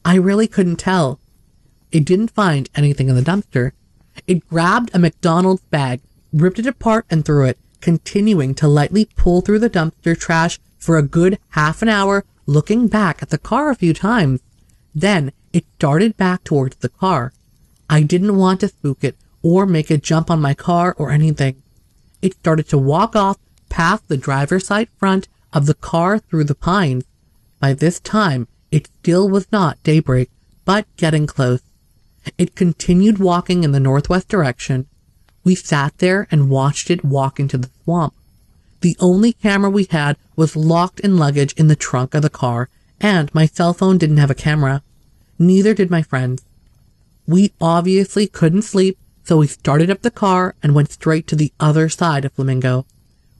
Speaker 1: I really couldn't tell. It didn't find anything in the dumpster. It grabbed a McDonald's bag, ripped it apart, and threw it, continuing to lightly pull through the dumpster trash for a good half an hour, looking back at the car a few times. Then it darted back towards the car. I didn't want to spook it or make it jump on my car or anything. It started to walk off past the driver's side front of the car through the pines. By this time, it still was not daybreak, but getting close. It continued walking in the northwest direction. We sat there and watched it walk into the swamp. The only camera we had was locked in luggage in the trunk of the car, and my cell phone didn't have a camera. Neither did my friends. We obviously couldn't sleep, so we started up the car and went straight to the other side of Flamingo.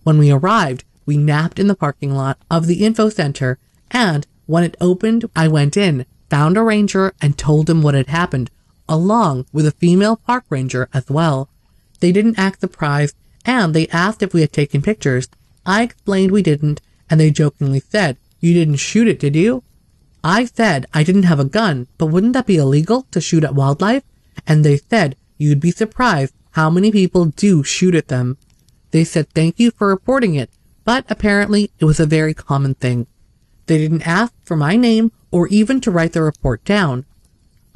Speaker 1: When we arrived, we napped in the parking lot of the info center, and when it opened, I went in, found a ranger, and told him what had happened, along with a female park ranger as well. They didn't act surprised, and they asked if we had taken pictures. I explained we didn't, and they jokingly said, You didn't shoot it, did you? I said I didn't have a gun, but wouldn't that be illegal to shoot at wildlife? And they said, You'd be surprised how many people do shoot at them. They said thank you for reporting it, but apparently it was a very common thing. They didn't ask for my name or even to write the report down.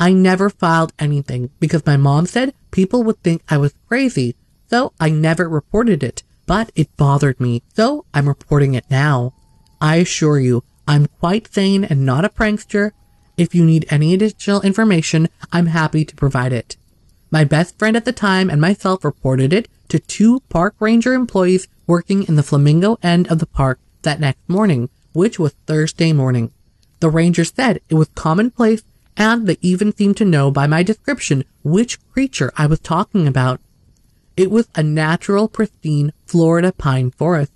Speaker 1: I never filed anything because my mom said people would think I was crazy, so I never reported it, but it bothered me, so I'm reporting it now. I assure you, I'm quite sane and not a prankster. If you need any additional information, I'm happy to provide it. My best friend at the time and myself reported it to two park ranger employees working in the flamingo end of the park that next morning, which was Thursday morning. The ranger said it was commonplace and they even seemed to know by my description which creature I was talking about. It was a natural, pristine Florida pine forest.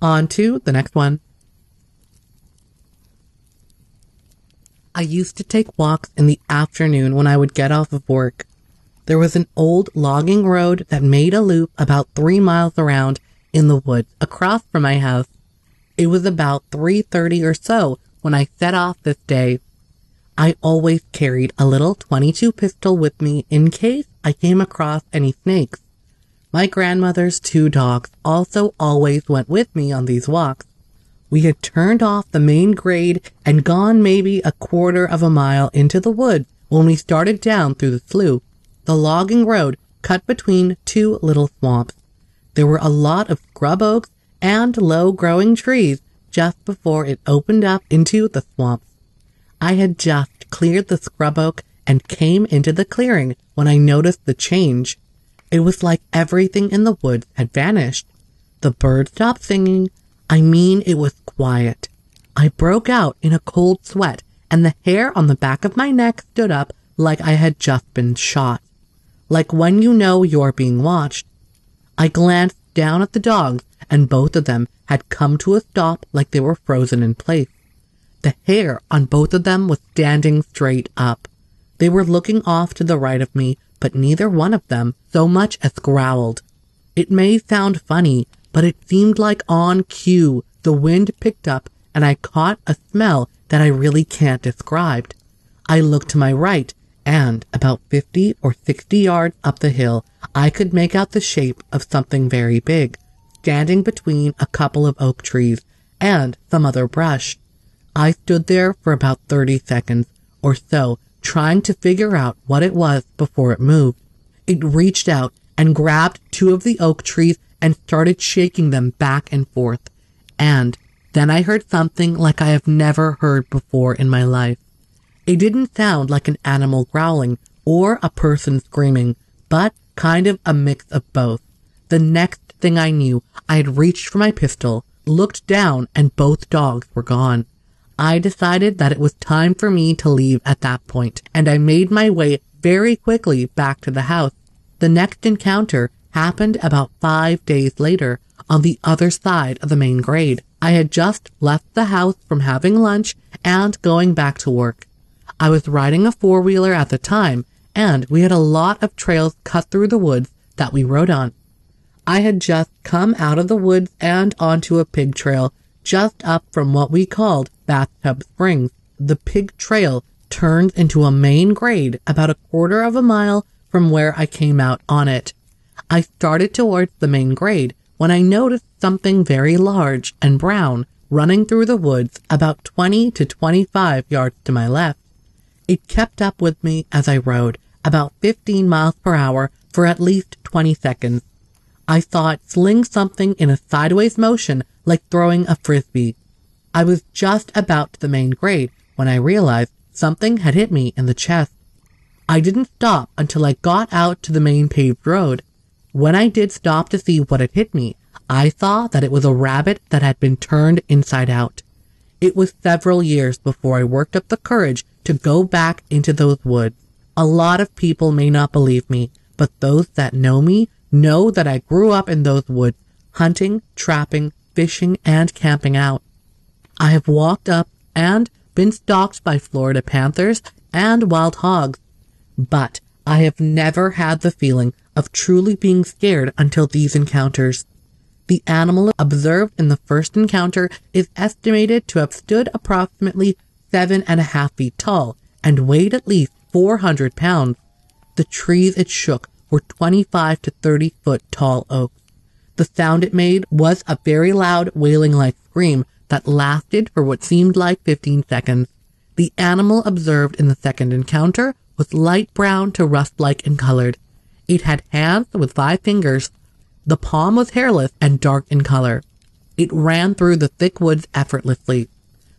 Speaker 1: On to the next one. I used to take walks in the afternoon when I would get off of work. There was an old logging road that made a loop about three miles around in the woods across from my house. It was about 3.30 or so when I set off this day. I always carried a little 22 pistol with me in case I came across any snakes. My grandmother's two dogs also always went with me on these walks. We had turned off the main grade and gone maybe a quarter of a mile into the woods when we started down through the slough. The logging road cut between two little swamps. There were a lot of scrub oaks and low growing trees just before it opened up into the swamps. I had just cleared the scrub oak and came into the clearing when I noticed the change. It was like everything in the woods had vanished. The birds stopped singing. I mean, it was quiet. I broke out in a cold sweat and the hair on the back of my neck stood up like I had just been shot. Like when you know you're being watched. I glanced down at the dogs, and both of them had come to a stop like they were frozen in place. The hair on both of them was standing straight up. They were looking off to the right of me, but neither one of them so much as growled. It may sound funny, but it seemed like on cue the wind picked up and I caught a smell that I really can't describe. I looked to my right and about 50 or 60 yards up the hill, I could make out the shape of something very big, standing between a couple of oak trees and some other brush. I stood there for about 30 seconds or so, trying to figure out what it was before it moved. It reached out and grabbed two of the oak trees and started shaking them back and forth. And Then I heard something like I have never heard before in my life. It didn't sound like an animal growling or a person screaming, but kind of a mix of both. The next thing I knew, I had reached for my pistol, looked down, and both dogs were gone. I decided that it was time for me to leave at that point, and I made my way very quickly back to the house. The next encounter happened about five days later on the other side of the main grade. I had just left the house from having lunch and going back to work. I was riding a four wheeler at the time, and we had a lot of trails cut through the woods that we rode on. I had just come out of the woods and onto a pig trail just up from what we called Bathtub Springs. The pig trail turned into a main grade about a quarter of a mile from where I came out on it. I started towards the main grade when I noticed something very large and brown running through the woods about 20 to 25 yards to my left. It kept up with me as I rode about 15 miles per hour for at least 20 seconds. I saw it sling something in a sideways motion like throwing a frisbee. I was just about to the main grade when I realized something had hit me in the chest. I didn't stop until I got out to the main paved road. When I did stop to see what had hit me, I saw that it was a rabbit that had been turned inside out. It was several years before I worked up the courage to go back into those woods. A lot of people may not believe me, but those that know me know that I grew up in those woods, hunting, trapping, fishing, and camping out. I have walked up and been stalked by Florida panthers and wild hogs, but I have never had the feeling of truly being scared until these encounters. The animal observed in the first encounter is estimated to have stood approximately seven and a half feet tall and weighed at least 400 pounds. The trees it shook were 25 to 30 foot tall oaks. The sound it made was a very loud wailing like scream that lasted for what seemed like 15 seconds. The animal observed in the second encounter was light brown to rust like in colored. It had hands with five fingers. The palm was hairless and dark in color. It ran through the thick woods effortlessly.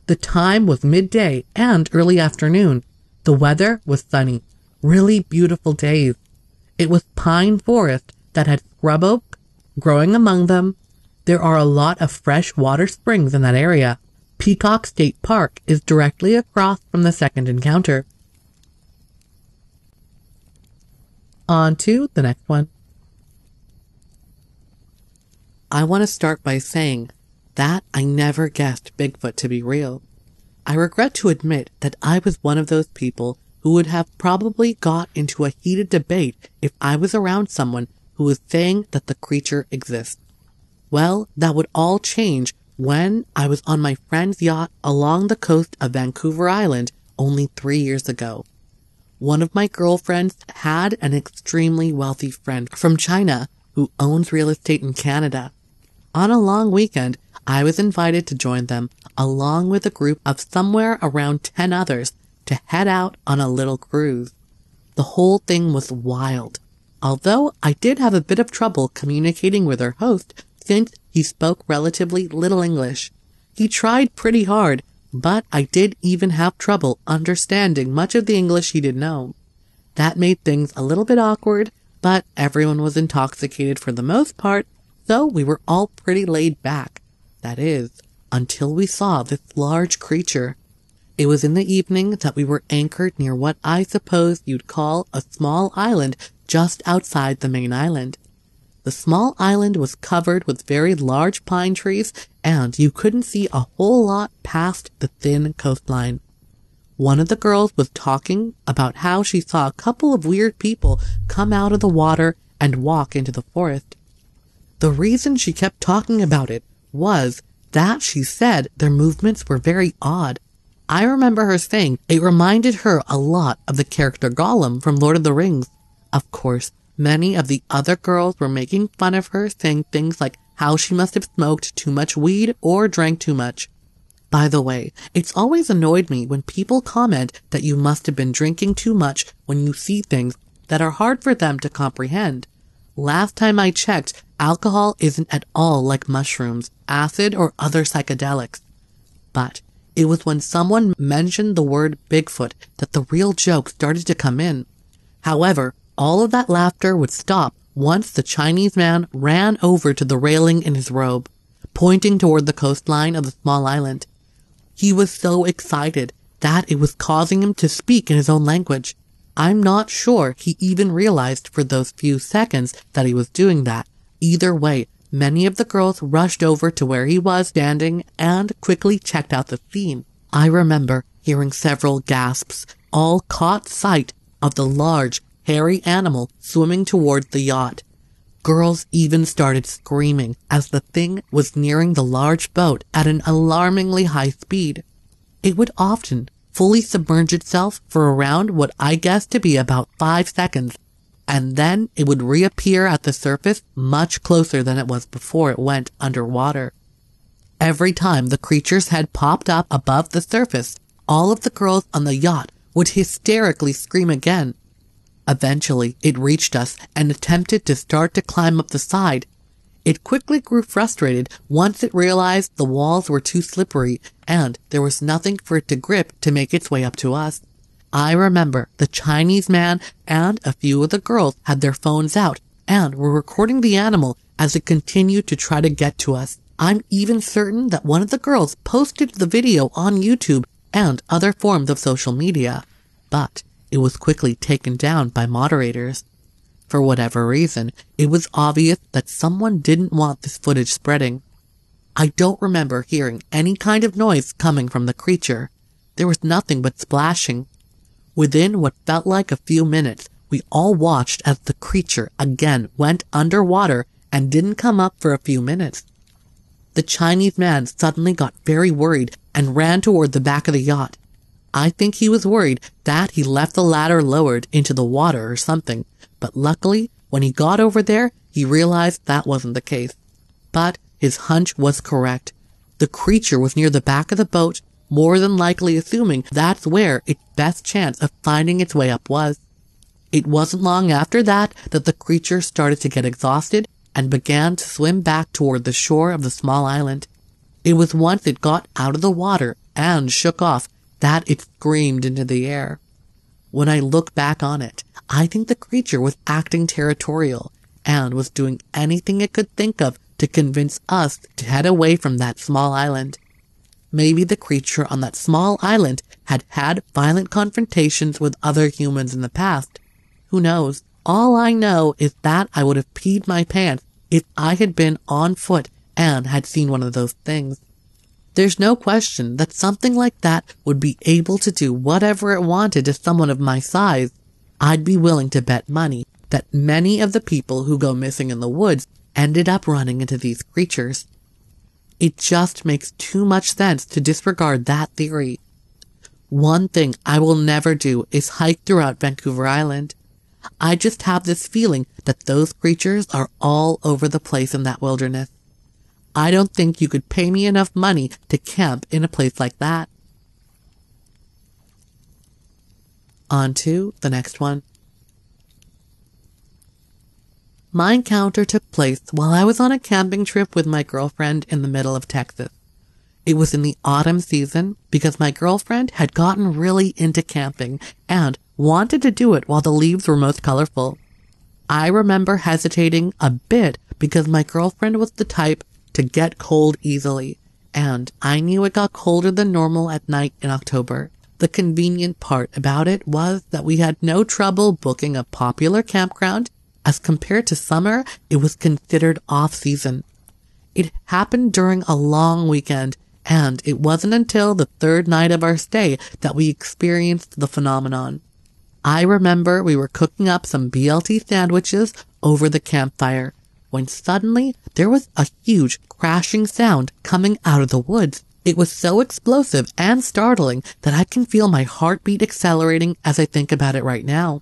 Speaker 1: The time was midday and early afternoon. The weather was sunny. Really beautiful days. It was pine forest that had scrub oak growing among them. There are a lot of fresh water springs in that area. Peacock State Park is directly across from the second encounter. On to the next one. I want to start by saying that I never guessed Bigfoot to be real. I regret to admit that I was one of those people who would have probably got into a heated debate if I was around someone who was saying that the creature exists. Well, that would all change when I was on my friend's yacht along the coast of Vancouver Island only three years ago. One of my girlfriends had an extremely wealthy friend from China who owns real estate in Canada. On a long weekend, I was invited to join them along with a group of somewhere around 10 others to head out on a little cruise. The whole thing was wild. Although I did have a bit of trouble communicating with our host since he spoke relatively little English. He tried pretty hard but I did even have trouble understanding much of the English he did know. That made things a little bit awkward, but everyone was intoxicated for the most part, so we were all pretty laid back. That is, until we saw this large creature. It was in the evening that we were anchored near what I suppose you'd call a small island just outside the main island. The small island was covered with very large pine trees, and you couldn't see a whole lot past the thin coastline. One of the girls was talking about how she saw a couple of weird people come out of the water and walk into the forest. The reason she kept talking about it was that she said their movements were very odd. I remember her saying it reminded her a lot of the character Gollum from Lord of the Rings. Of course, Many of the other girls were making fun of her, saying things like how she must have smoked too much weed or drank too much. By the way, it's always annoyed me when people comment that you must have been drinking too much when you see things that are hard for them to comprehend. Last time I checked, alcohol isn't at all like mushrooms, acid, or other psychedelics. But it was when someone mentioned the word Bigfoot that the real joke started to come in. However, all of that laughter would stop once the Chinese man ran over to the railing in his robe, pointing toward the coastline of the small island. He was so excited that it was causing him to speak in his own language. I'm not sure he even realized for those few seconds that he was doing that. Either way, many of the girls rushed over to where he was standing and quickly checked out the scene. I remember hearing several gasps, all caught sight of the large, hairy animal swimming towards the yacht. Girls even started screaming as the thing was nearing the large boat at an alarmingly high speed. It would often fully submerge itself for around what I guess to be about five seconds, and then it would reappear at the surface much closer than it was before it went underwater. Every time the creature's head popped up above the surface, all of the girls on the yacht would hysterically scream again. Eventually, it reached us and attempted to start to climb up the side, it quickly grew frustrated once it realized the walls were too slippery and there was nothing for it to grip to make its way up to us. I remember the Chinese man and a few of the girls had their phones out and were recording the animal as it continued to try to get to us. I'm even certain that one of the girls posted the video on YouTube and other forms of social media, but it was quickly taken down by moderators. For whatever reason, it was obvious that someone didn't want this footage spreading. I don't remember hearing any kind of noise coming from the creature. There was nothing but splashing. Within what felt like a few minutes, we all watched as the creature again went underwater and didn't come up for a few minutes. The Chinese man suddenly got very worried and ran toward the back of the yacht. I think he was worried that he left the ladder lowered into the water or something, but luckily, when he got over there, he realized that wasn't the case. But his hunch was correct. The creature was near the back of the boat, more than likely assuming that's where its best chance of finding its way up was. It wasn't long after that that the creature started to get exhausted and began to swim back toward the shore of the small island. It was once it got out of the water and shook off that it screamed into the air. When I look back on it, I think the creature was acting territorial and was doing anything it could think of to convince us to head away from that small island. Maybe the creature on that small island had had violent confrontations with other humans in the past. Who knows? All I know is that I would have peed my pants if I had been on foot and had seen one of those things. There's no question that something like that would be able to do whatever it wanted to someone of my size I'd be willing to bet money that many of the people who go missing in the woods ended up running into these creatures. It just makes too much sense to disregard that theory. One thing I will never do is hike throughout Vancouver Island. I just have this feeling that those creatures are all over the place in that wilderness. I don't think you could pay me enough money to camp in a place like that. On to the next one. My encounter took place while I was on a camping trip with my girlfriend in the middle of Texas. It was in the autumn season because my girlfriend had gotten really into camping and wanted to do it while the leaves were most colorful. I remember hesitating a bit because my girlfriend was the type to get cold easily, and I knew it got colder than normal at night in October. The convenient part about it was that we had no trouble booking a popular campground. As compared to summer, it was considered off season. It happened during a long weekend, and it wasn't until the third night of our stay that we experienced the phenomenon. I remember we were cooking up some BLT sandwiches over the campfire when suddenly there was a huge crashing sound coming out of the woods. It was so explosive and startling that I can feel my heartbeat accelerating as I think about it right now.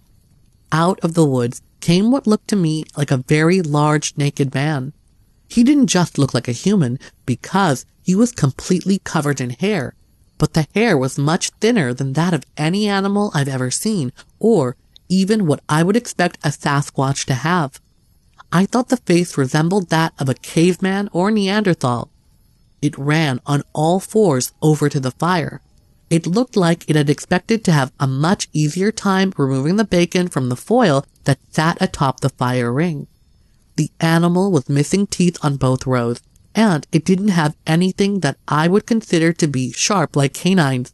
Speaker 1: Out of the woods came what looked to me like a very large naked man. He didn't just look like a human because he was completely covered in hair, but the hair was much thinner than that of any animal I've ever seen or even what I would expect a Sasquatch to have. I thought the face resembled that of a caveman or Neanderthal, it ran on all fours over to the fire. It looked like it had expected to have a much easier time removing the bacon from the foil that sat atop the fire ring. The animal was missing teeth on both rows, and it didn't have anything that I would consider to be sharp like canines.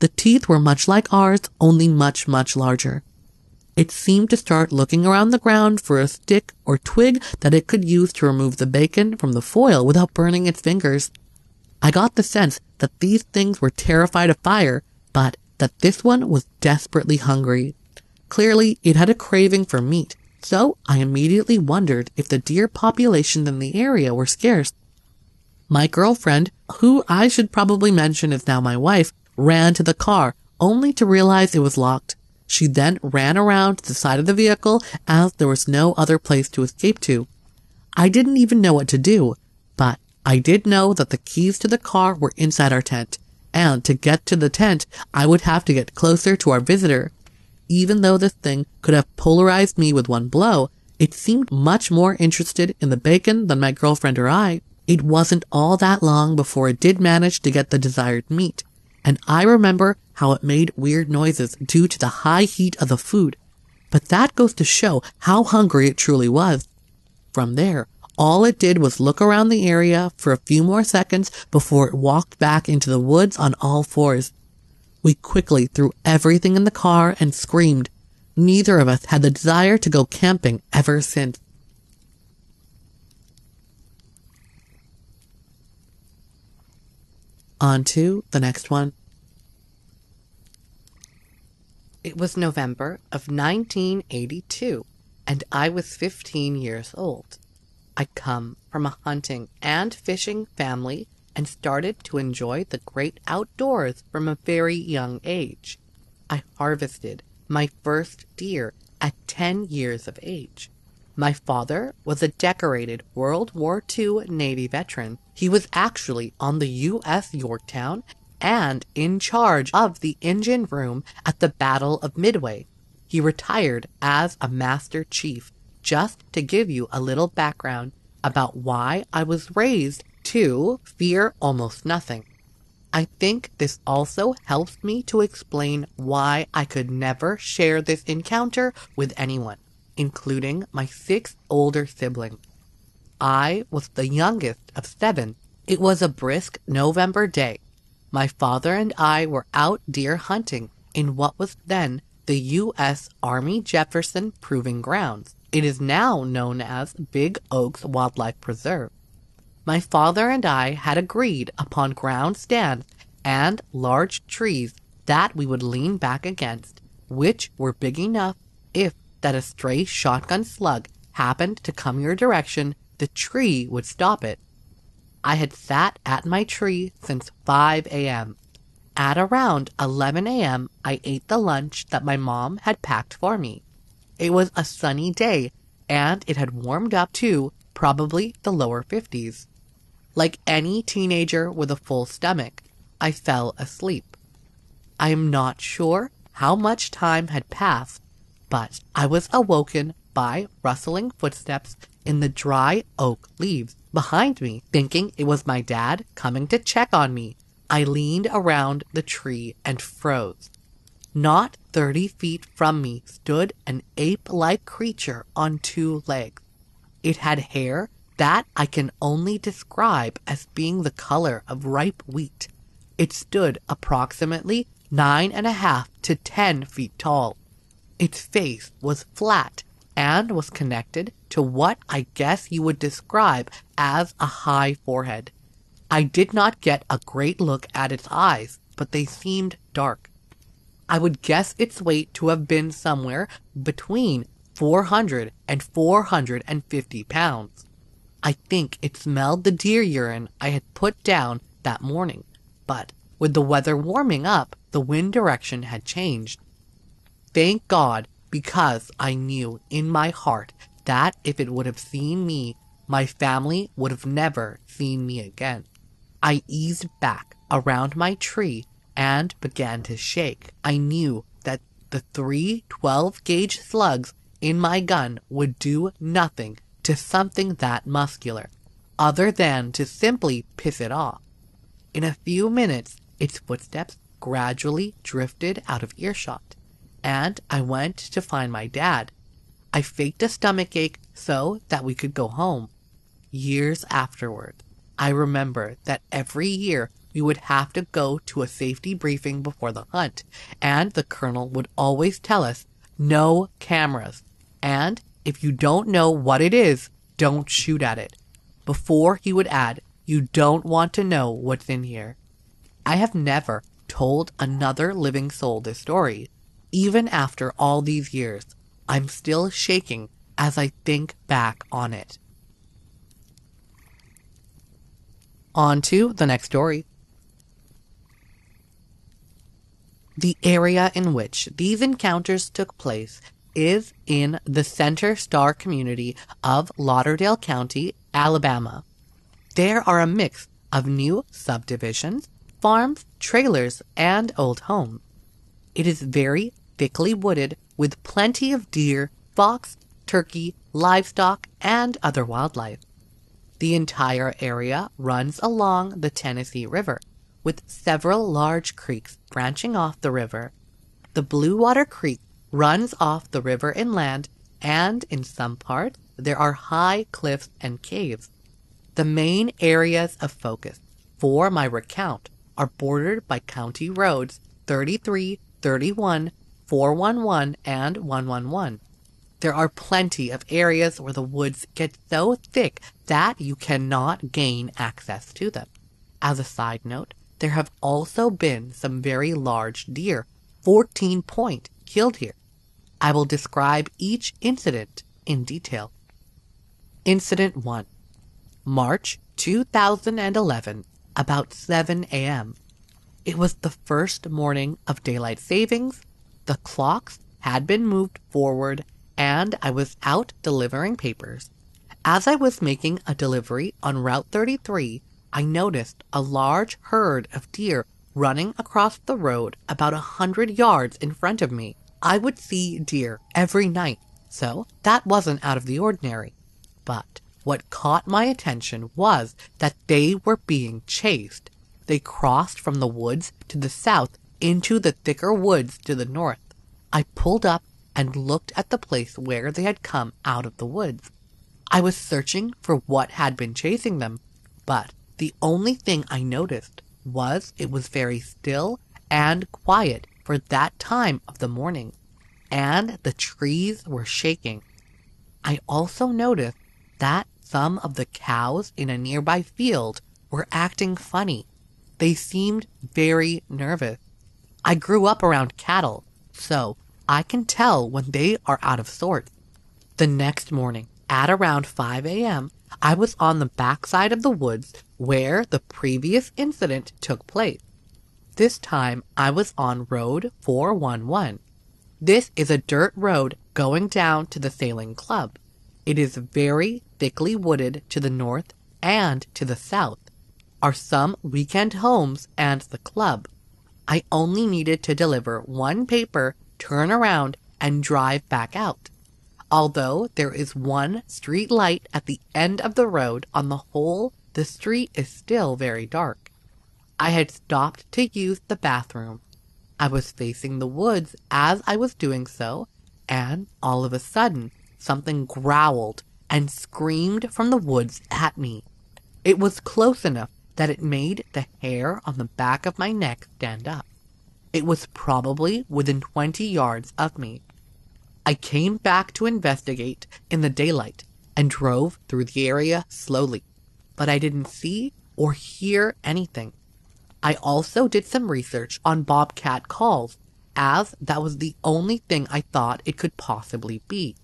Speaker 1: The teeth were much like ours, only much, much larger. It seemed to start looking around the ground for a stick or twig that it could use to remove the bacon from the foil without burning its fingers. I got the sense that these things were terrified of fire, but that this one was desperately hungry. Clearly, it had a craving for meat, so I immediately wondered if the deer populations in the area were scarce. My girlfriend, who I should probably mention is now my wife, ran to the car, only to realize it was locked. She then ran around to the side of the vehicle as there was no other place to escape to. I didn't even know what to do, but I did know that the keys to the car were inside our tent, and to get to the tent, I would have to get closer to our visitor. Even though this thing could have polarized me with one blow, it seemed much more interested in the bacon than my girlfriend or I. It wasn't all that long before it did manage to get the desired meat, and I remember how it made weird noises due to the high heat of the food. But that goes to show how hungry it truly was. From there, all it did was look around the area for a few more seconds before it walked back into the woods on all fours. We quickly threw everything in the car and screamed. Neither of us had the desire to go camping ever since. On to the next one. It was November of 1982, and I was 15 years old. I come from a hunting and fishing family and started to enjoy the great outdoors from a very young age. I harvested my first deer at 10 years of age. My father was a decorated World War II Navy veteran. He was actually on the U.S. Yorktown and in charge of the engine room at the Battle of Midway. He retired as a Master Chief. Just to give you a little background about why I was raised to fear almost nothing. I think this also helps me to explain why I could never share this encounter with anyone including my six older siblings. I was the youngest of seven. It was a brisk November day. My father and I were out deer hunting in what was then the U.S. Army Jefferson Proving Grounds. It is now known as Big Oaks Wildlife Preserve. My father and I had agreed upon ground stands and large trees that we would lean back against, which were big enough if that a stray shotgun slug happened to come your direction, the tree would stop it. I had sat at my tree since 5 a.m. At around 11 a.m., I ate the lunch that my mom had packed for me. It was a sunny day, and it had warmed up to probably the lower 50s. Like any teenager with a full stomach, I fell asleep. I am not sure how much time had passed but I was awoken by rustling footsteps in the dry oak leaves behind me, thinking it was my dad coming to check on me. I leaned around the tree and froze. Not thirty feet from me stood an ape like creature on two legs. It had hair that I can only describe as being the color of ripe wheat. It stood approximately nine and a half to ten feet tall. Its face was flat and was connected to what I guess you would describe as a high forehead. I did not get a great look at its eyes, but they seemed dark. I would guess its weight to have been somewhere between 400 and 450 pounds. I think it smelled the deer urine I had put down that morning, but with the weather warming up, the wind direction had changed. Thank God, because I knew in my heart that if it would have seen me, my family would have never seen me again. I eased back around my tree and began to shake. I knew that the three 12 gauge slugs in my gun would do nothing to something that muscular. other than to simply piss it off. In a few minutes, its footsteps gradually drifted out of earshot, and I went to find my dad. I faked a stomach ache so that we could go home. Years afterward, I remember that every year we would have to go to a safety briefing before the hunt, and the colonel would always tell us no cameras, and if you don't know what it is, don't shoot at it. Before he would add, you don't want to know what's in here. I have never told another living soul this story. Even after all these years, I'm still shaking as I think back on it. On to the next story. The area in which these encounters took place is in the Center Star community of Lauderdale County, Alabama. There are a mix of new subdivisions, farms, trailers, and old homes. It is very thickly wooded with plenty of deer, fox, turkey, livestock, and other wildlife. The entire area runs along the Tennessee River, with several large creeks branching off the river. The Blue Water Creek runs off the river inland, and in some parts there are high cliffs and caves. The main areas of focus for my recount are bordered by county roads 33, 31, 411, and 111. There are plenty of areas where the woods get so thick that you cannot gain access to them. As a side note, there have also been some very large deer, 14 point, killed here. I will describe each incident in detail. Incident 1 March 2011, about 7 a.m. It was the first morning of daylight savings. The clocks had been moved forward and I was out delivering papers. As I was making a delivery on Route 33, I noticed a large herd of deer running across the road about a hundred yards in front of me. I would see deer every night, so that wasn't out of the ordinary. But what caught my attention was that they were being chased. They crossed from the woods to the south into the thicker woods to the north. I pulled up and looked at the place where they had come out of the woods. I was searching for what had been chasing them, but the only thing I noticed was it was very still and quiet for that time of the morning, and the trees were shaking. I also noticed that some of the cows in a nearby field were acting funny. They seemed very nervous. I grew up around cattle, so I can tell when they are out of sorts. The next morning, at around 5 a.m., I was on the backside of the woods where the previous incident took place. This time I was on Road 411. This is a dirt road going down to the sailing club. It is very thickly wooded to the north and to the south are some weekend homes and the club. I only needed to deliver one paper turn around, and drive back out. Although there is one street light at the end of the road, on the whole, the street is still very dark. I had stopped to use the bathroom. I was facing the woods as I was doing so, and all of a sudden, something growled and screamed from the woods at me. It was close enough that it made the hair on the back of my neck stand up. It was probably within 20 yards of me. I came back to investigate in the daylight and drove through the area slowly, but I didn't see or hear anything. I also did some research on bobcat calls, as that was the only thing I thought it could possibly be.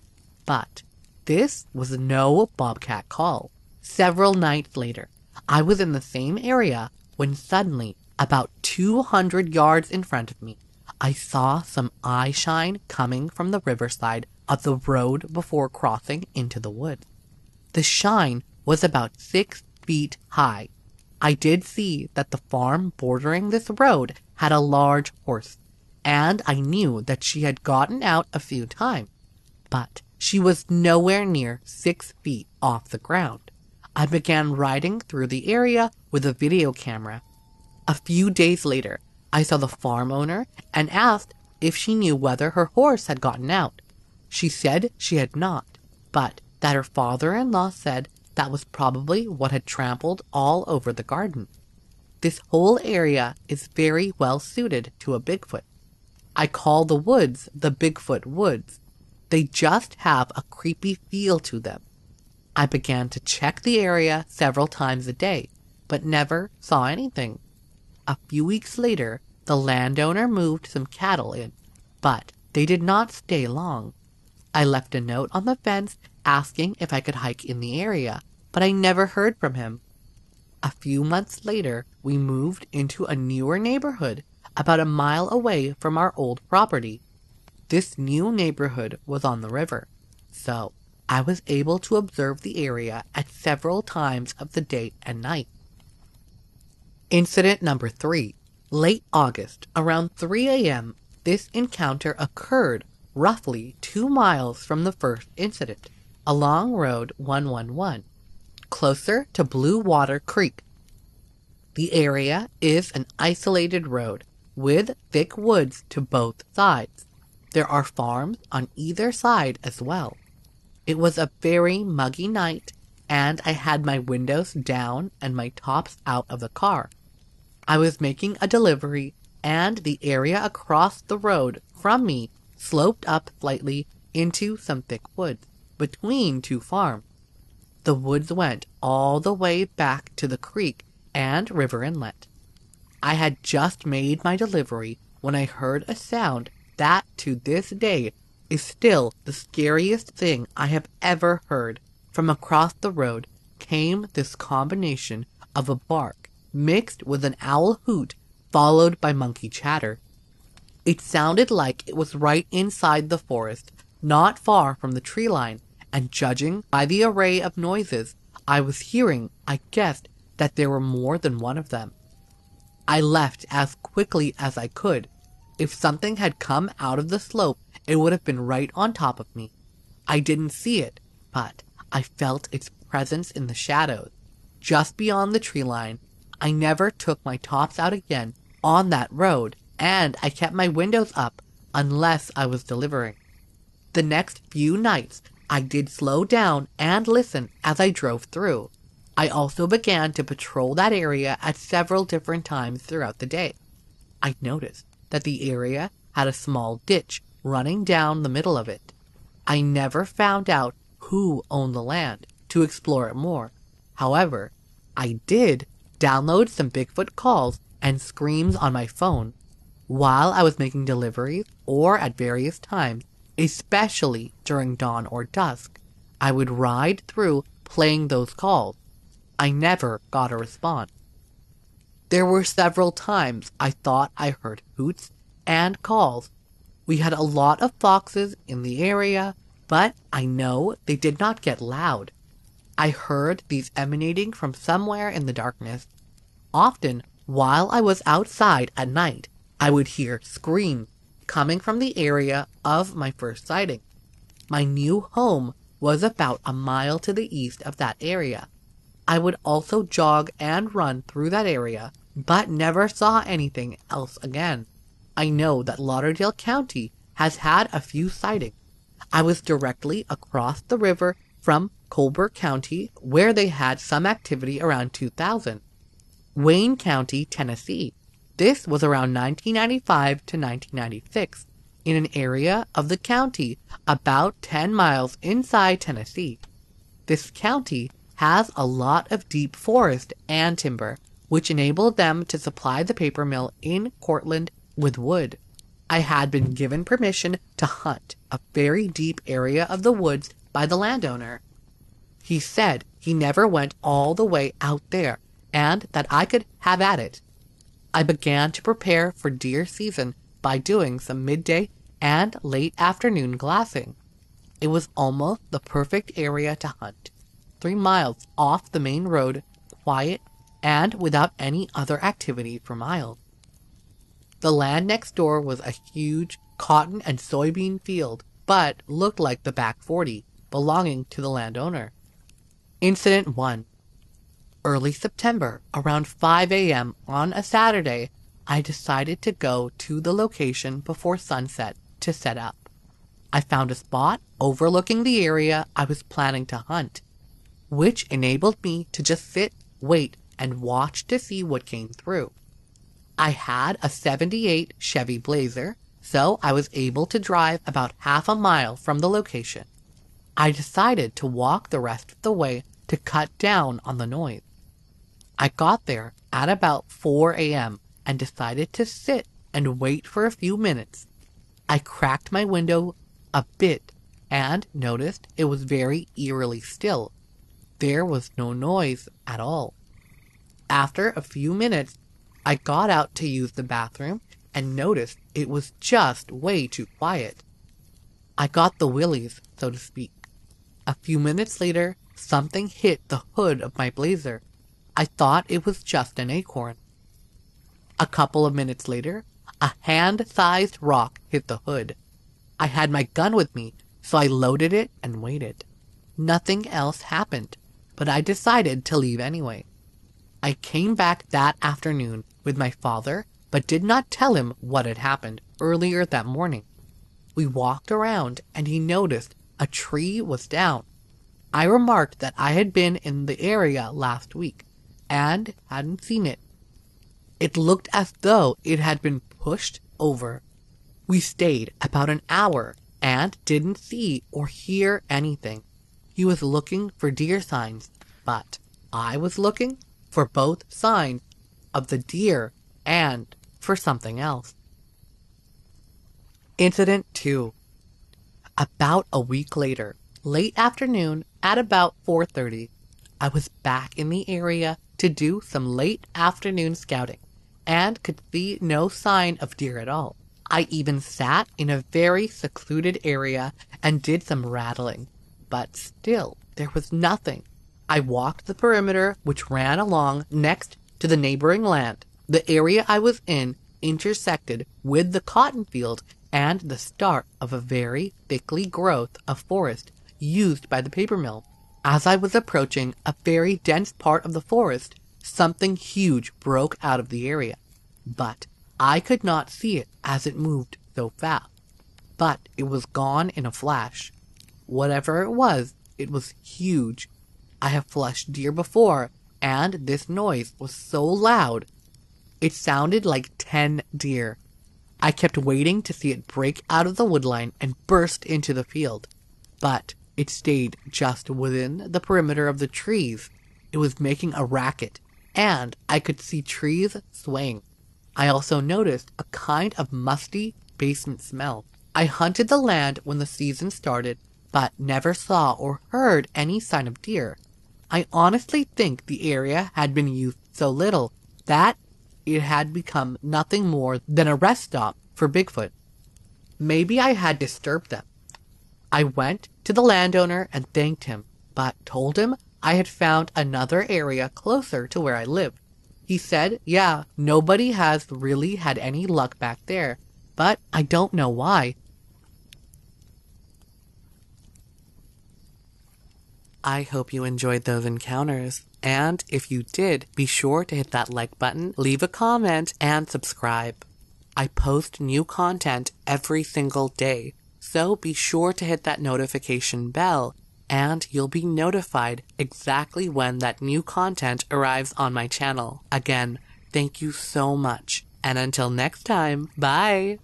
Speaker 1: But this was no bobcat call. Several nights later, I was in the same area when suddenly about 200 yards in front of me, I saw some eye shine coming from the riverside of the road before crossing into the woods. The shine was about six feet high. I did see that the farm bordering this road had a large horse, and I knew that she had gotten out a few times, but she was nowhere near six feet off the ground. I began riding through the area with a video camera. A few days later, I saw the farm owner and asked if she knew whether her horse had gotten out. She said she had not, but that her father in law said that was probably what had trampled all over the garden. This whole area is very well suited to a Bigfoot. I call the woods the Bigfoot Woods. They just have a creepy feel to them. I began to check the area several times a day, but never saw anything. A few weeks later, the landowner moved some cattle in, but they did not stay long. I left a note on the fence asking if I could hike in the area, but I never heard from him. A few months later, we moved into a newer neighborhood about a mile away from our old property. This new neighborhood was on the river, so I was able to observe the area at several times of the day and night. Incident number three. Late August, around 3 a.m., this encounter occurred roughly two miles from the first incident, along Road 111, closer to Blue Water Creek. The area is an isolated road with thick woods to both sides. There are farms on either side as well. It was a very muggy night, and I had my windows down and my tops out of the car. I was making a delivery, and the area across the road from me sloped up slightly into some thick woods between two farms. The woods went all the way back to the creek and river inlet. I had just made my delivery when I heard a sound that to this day is still the scariest thing I have ever heard. From across the road came this combination of a bark mixed with an owl hoot followed by monkey chatter. It sounded like it was right inside the forest, not far from the tree line, and judging by the array of noises I was hearing, I guessed that there were more than one of them. I left as quickly as I could. If something had come out of the slope, it would have been right on top of me. I didn't see it, but I felt its presence in the shadows, just beyond the tree line. I never took my tops out again on that road, and I kept my windows up unless I was delivering. The next few nights, I did slow down and listen as I drove through. I also began to patrol that area at several different times throughout the day. I noticed that the area had a small ditch running down the middle of it. I never found out who owned the land to explore it more. However, I did download some Bigfoot calls and screams on my phone while I was making deliveries or at various times, especially during dawn or dusk. I would ride through playing those calls I never got a response. There were several times I thought I heard hoots and calls. We had a lot of foxes in the area, but I know they did not get loud. I heard these emanating from somewhere in the darkness. Often, while I was outside at night, I would hear screams coming from the area of my first sighting. My new home was about a mile to the east of that area. I would also jog and run through that area, but never saw anything else again. I know that Lauderdale County has had a few sightings. I was directly across the river from Colbert County, where they had some activity around 2000. Wayne County, Tennessee. This was around 1995 to 1996 in an area of the county about 10 miles inside Tennessee. This county has a lot of deep forest and timber, which enabled them to supply the paper mill in Courtland with wood. I had been given permission to hunt a very deep area of the woods by the landowner. He said he never went all the way out there and that I could have at it. I began to prepare for deer season by doing some midday and late afternoon glassing. It was almost the perfect area to hunt three miles off the main road, quiet, and without any other activity for miles. The land next door was a huge cotton and soybean field, but looked like the back 40, belonging to the landowner. Incident 1. early September, around 5 a.m. on a Saturday, I decided to go to the location before sunset to set up. I found a spot overlooking the area I was planning to hunt, which enabled me to just sit, wait, and watch to see what came through. I had a 78 Chevy Blazer, so I was able to drive about half a mile from the location. I decided to walk the rest of the way to cut down on the noise. I got there at about 4 a.m. and decided to sit and wait for a few minutes. I cracked my window a bit and noticed it was very eerily still. There was no noise at all. After a few minutes, I got out to use the bathroom and noticed it was just way too quiet. I got the willies, so to speak. A few minutes later, something hit the hood of my blazer. I thought it was just an acorn. A couple of minutes later, a hand sized rock hit the hood. I had my gun with me, so I loaded it and waited. Nothing else happened, but I decided to leave anyway. I came back that afternoon with my father, but did not tell him what had happened earlier that morning. We walked around and he noticed a tree was down. I remarked that I had been in the area last week and hadn't seen it. It looked as though it had been pushed over. We stayed about an hour and didn't see or hear anything. He was looking for deer signs, but I was looking for both signs of the deer and for something else. Incident 2 About a week later, late afternoon at about 4:30, I was back in the area to do some late afternoon scouting and could see no sign of deer at all. I even sat in a very secluded area and did some rattling, but still there was nothing. I walked the perimeter which ran along next to the neighboring land. The area I was in intersected with the cotton field and the start of a very thickly growth of forest used by the paper mill. As I was approaching a very dense part of the forest, something huge broke out of the area. But I could not see it as it moved so fast. But it was gone in a flash. Whatever it was, it was huge. I have flushed deer before, and this noise was so loud. It sounded like ten deer. I kept waiting to see it break out of the woodline and burst into the field. But it stayed just within the perimeter of the trees. It was making a racket, and I could see trees swaying. I also noticed a kind of musty basement smell. I hunted the land when the season started, but never saw or heard any sign of deer. I honestly think the area had been used so little that it had become nothing more than a rest stop for Bigfoot. Maybe I had disturbed them. I went to the landowner and thanked him, but told him I had found another area closer to where I lived. He said, yeah, nobody has really had any luck back there, but I don't know why. I hope you enjoyed those encounters. And if you did, be sure to hit that like button, leave a comment, and subscribe. I post new content every single day, so be sure to hit that notification bell and you'll be notified exactly when that new content arrives on my channel. Again, thank you so much. And until next time, bye!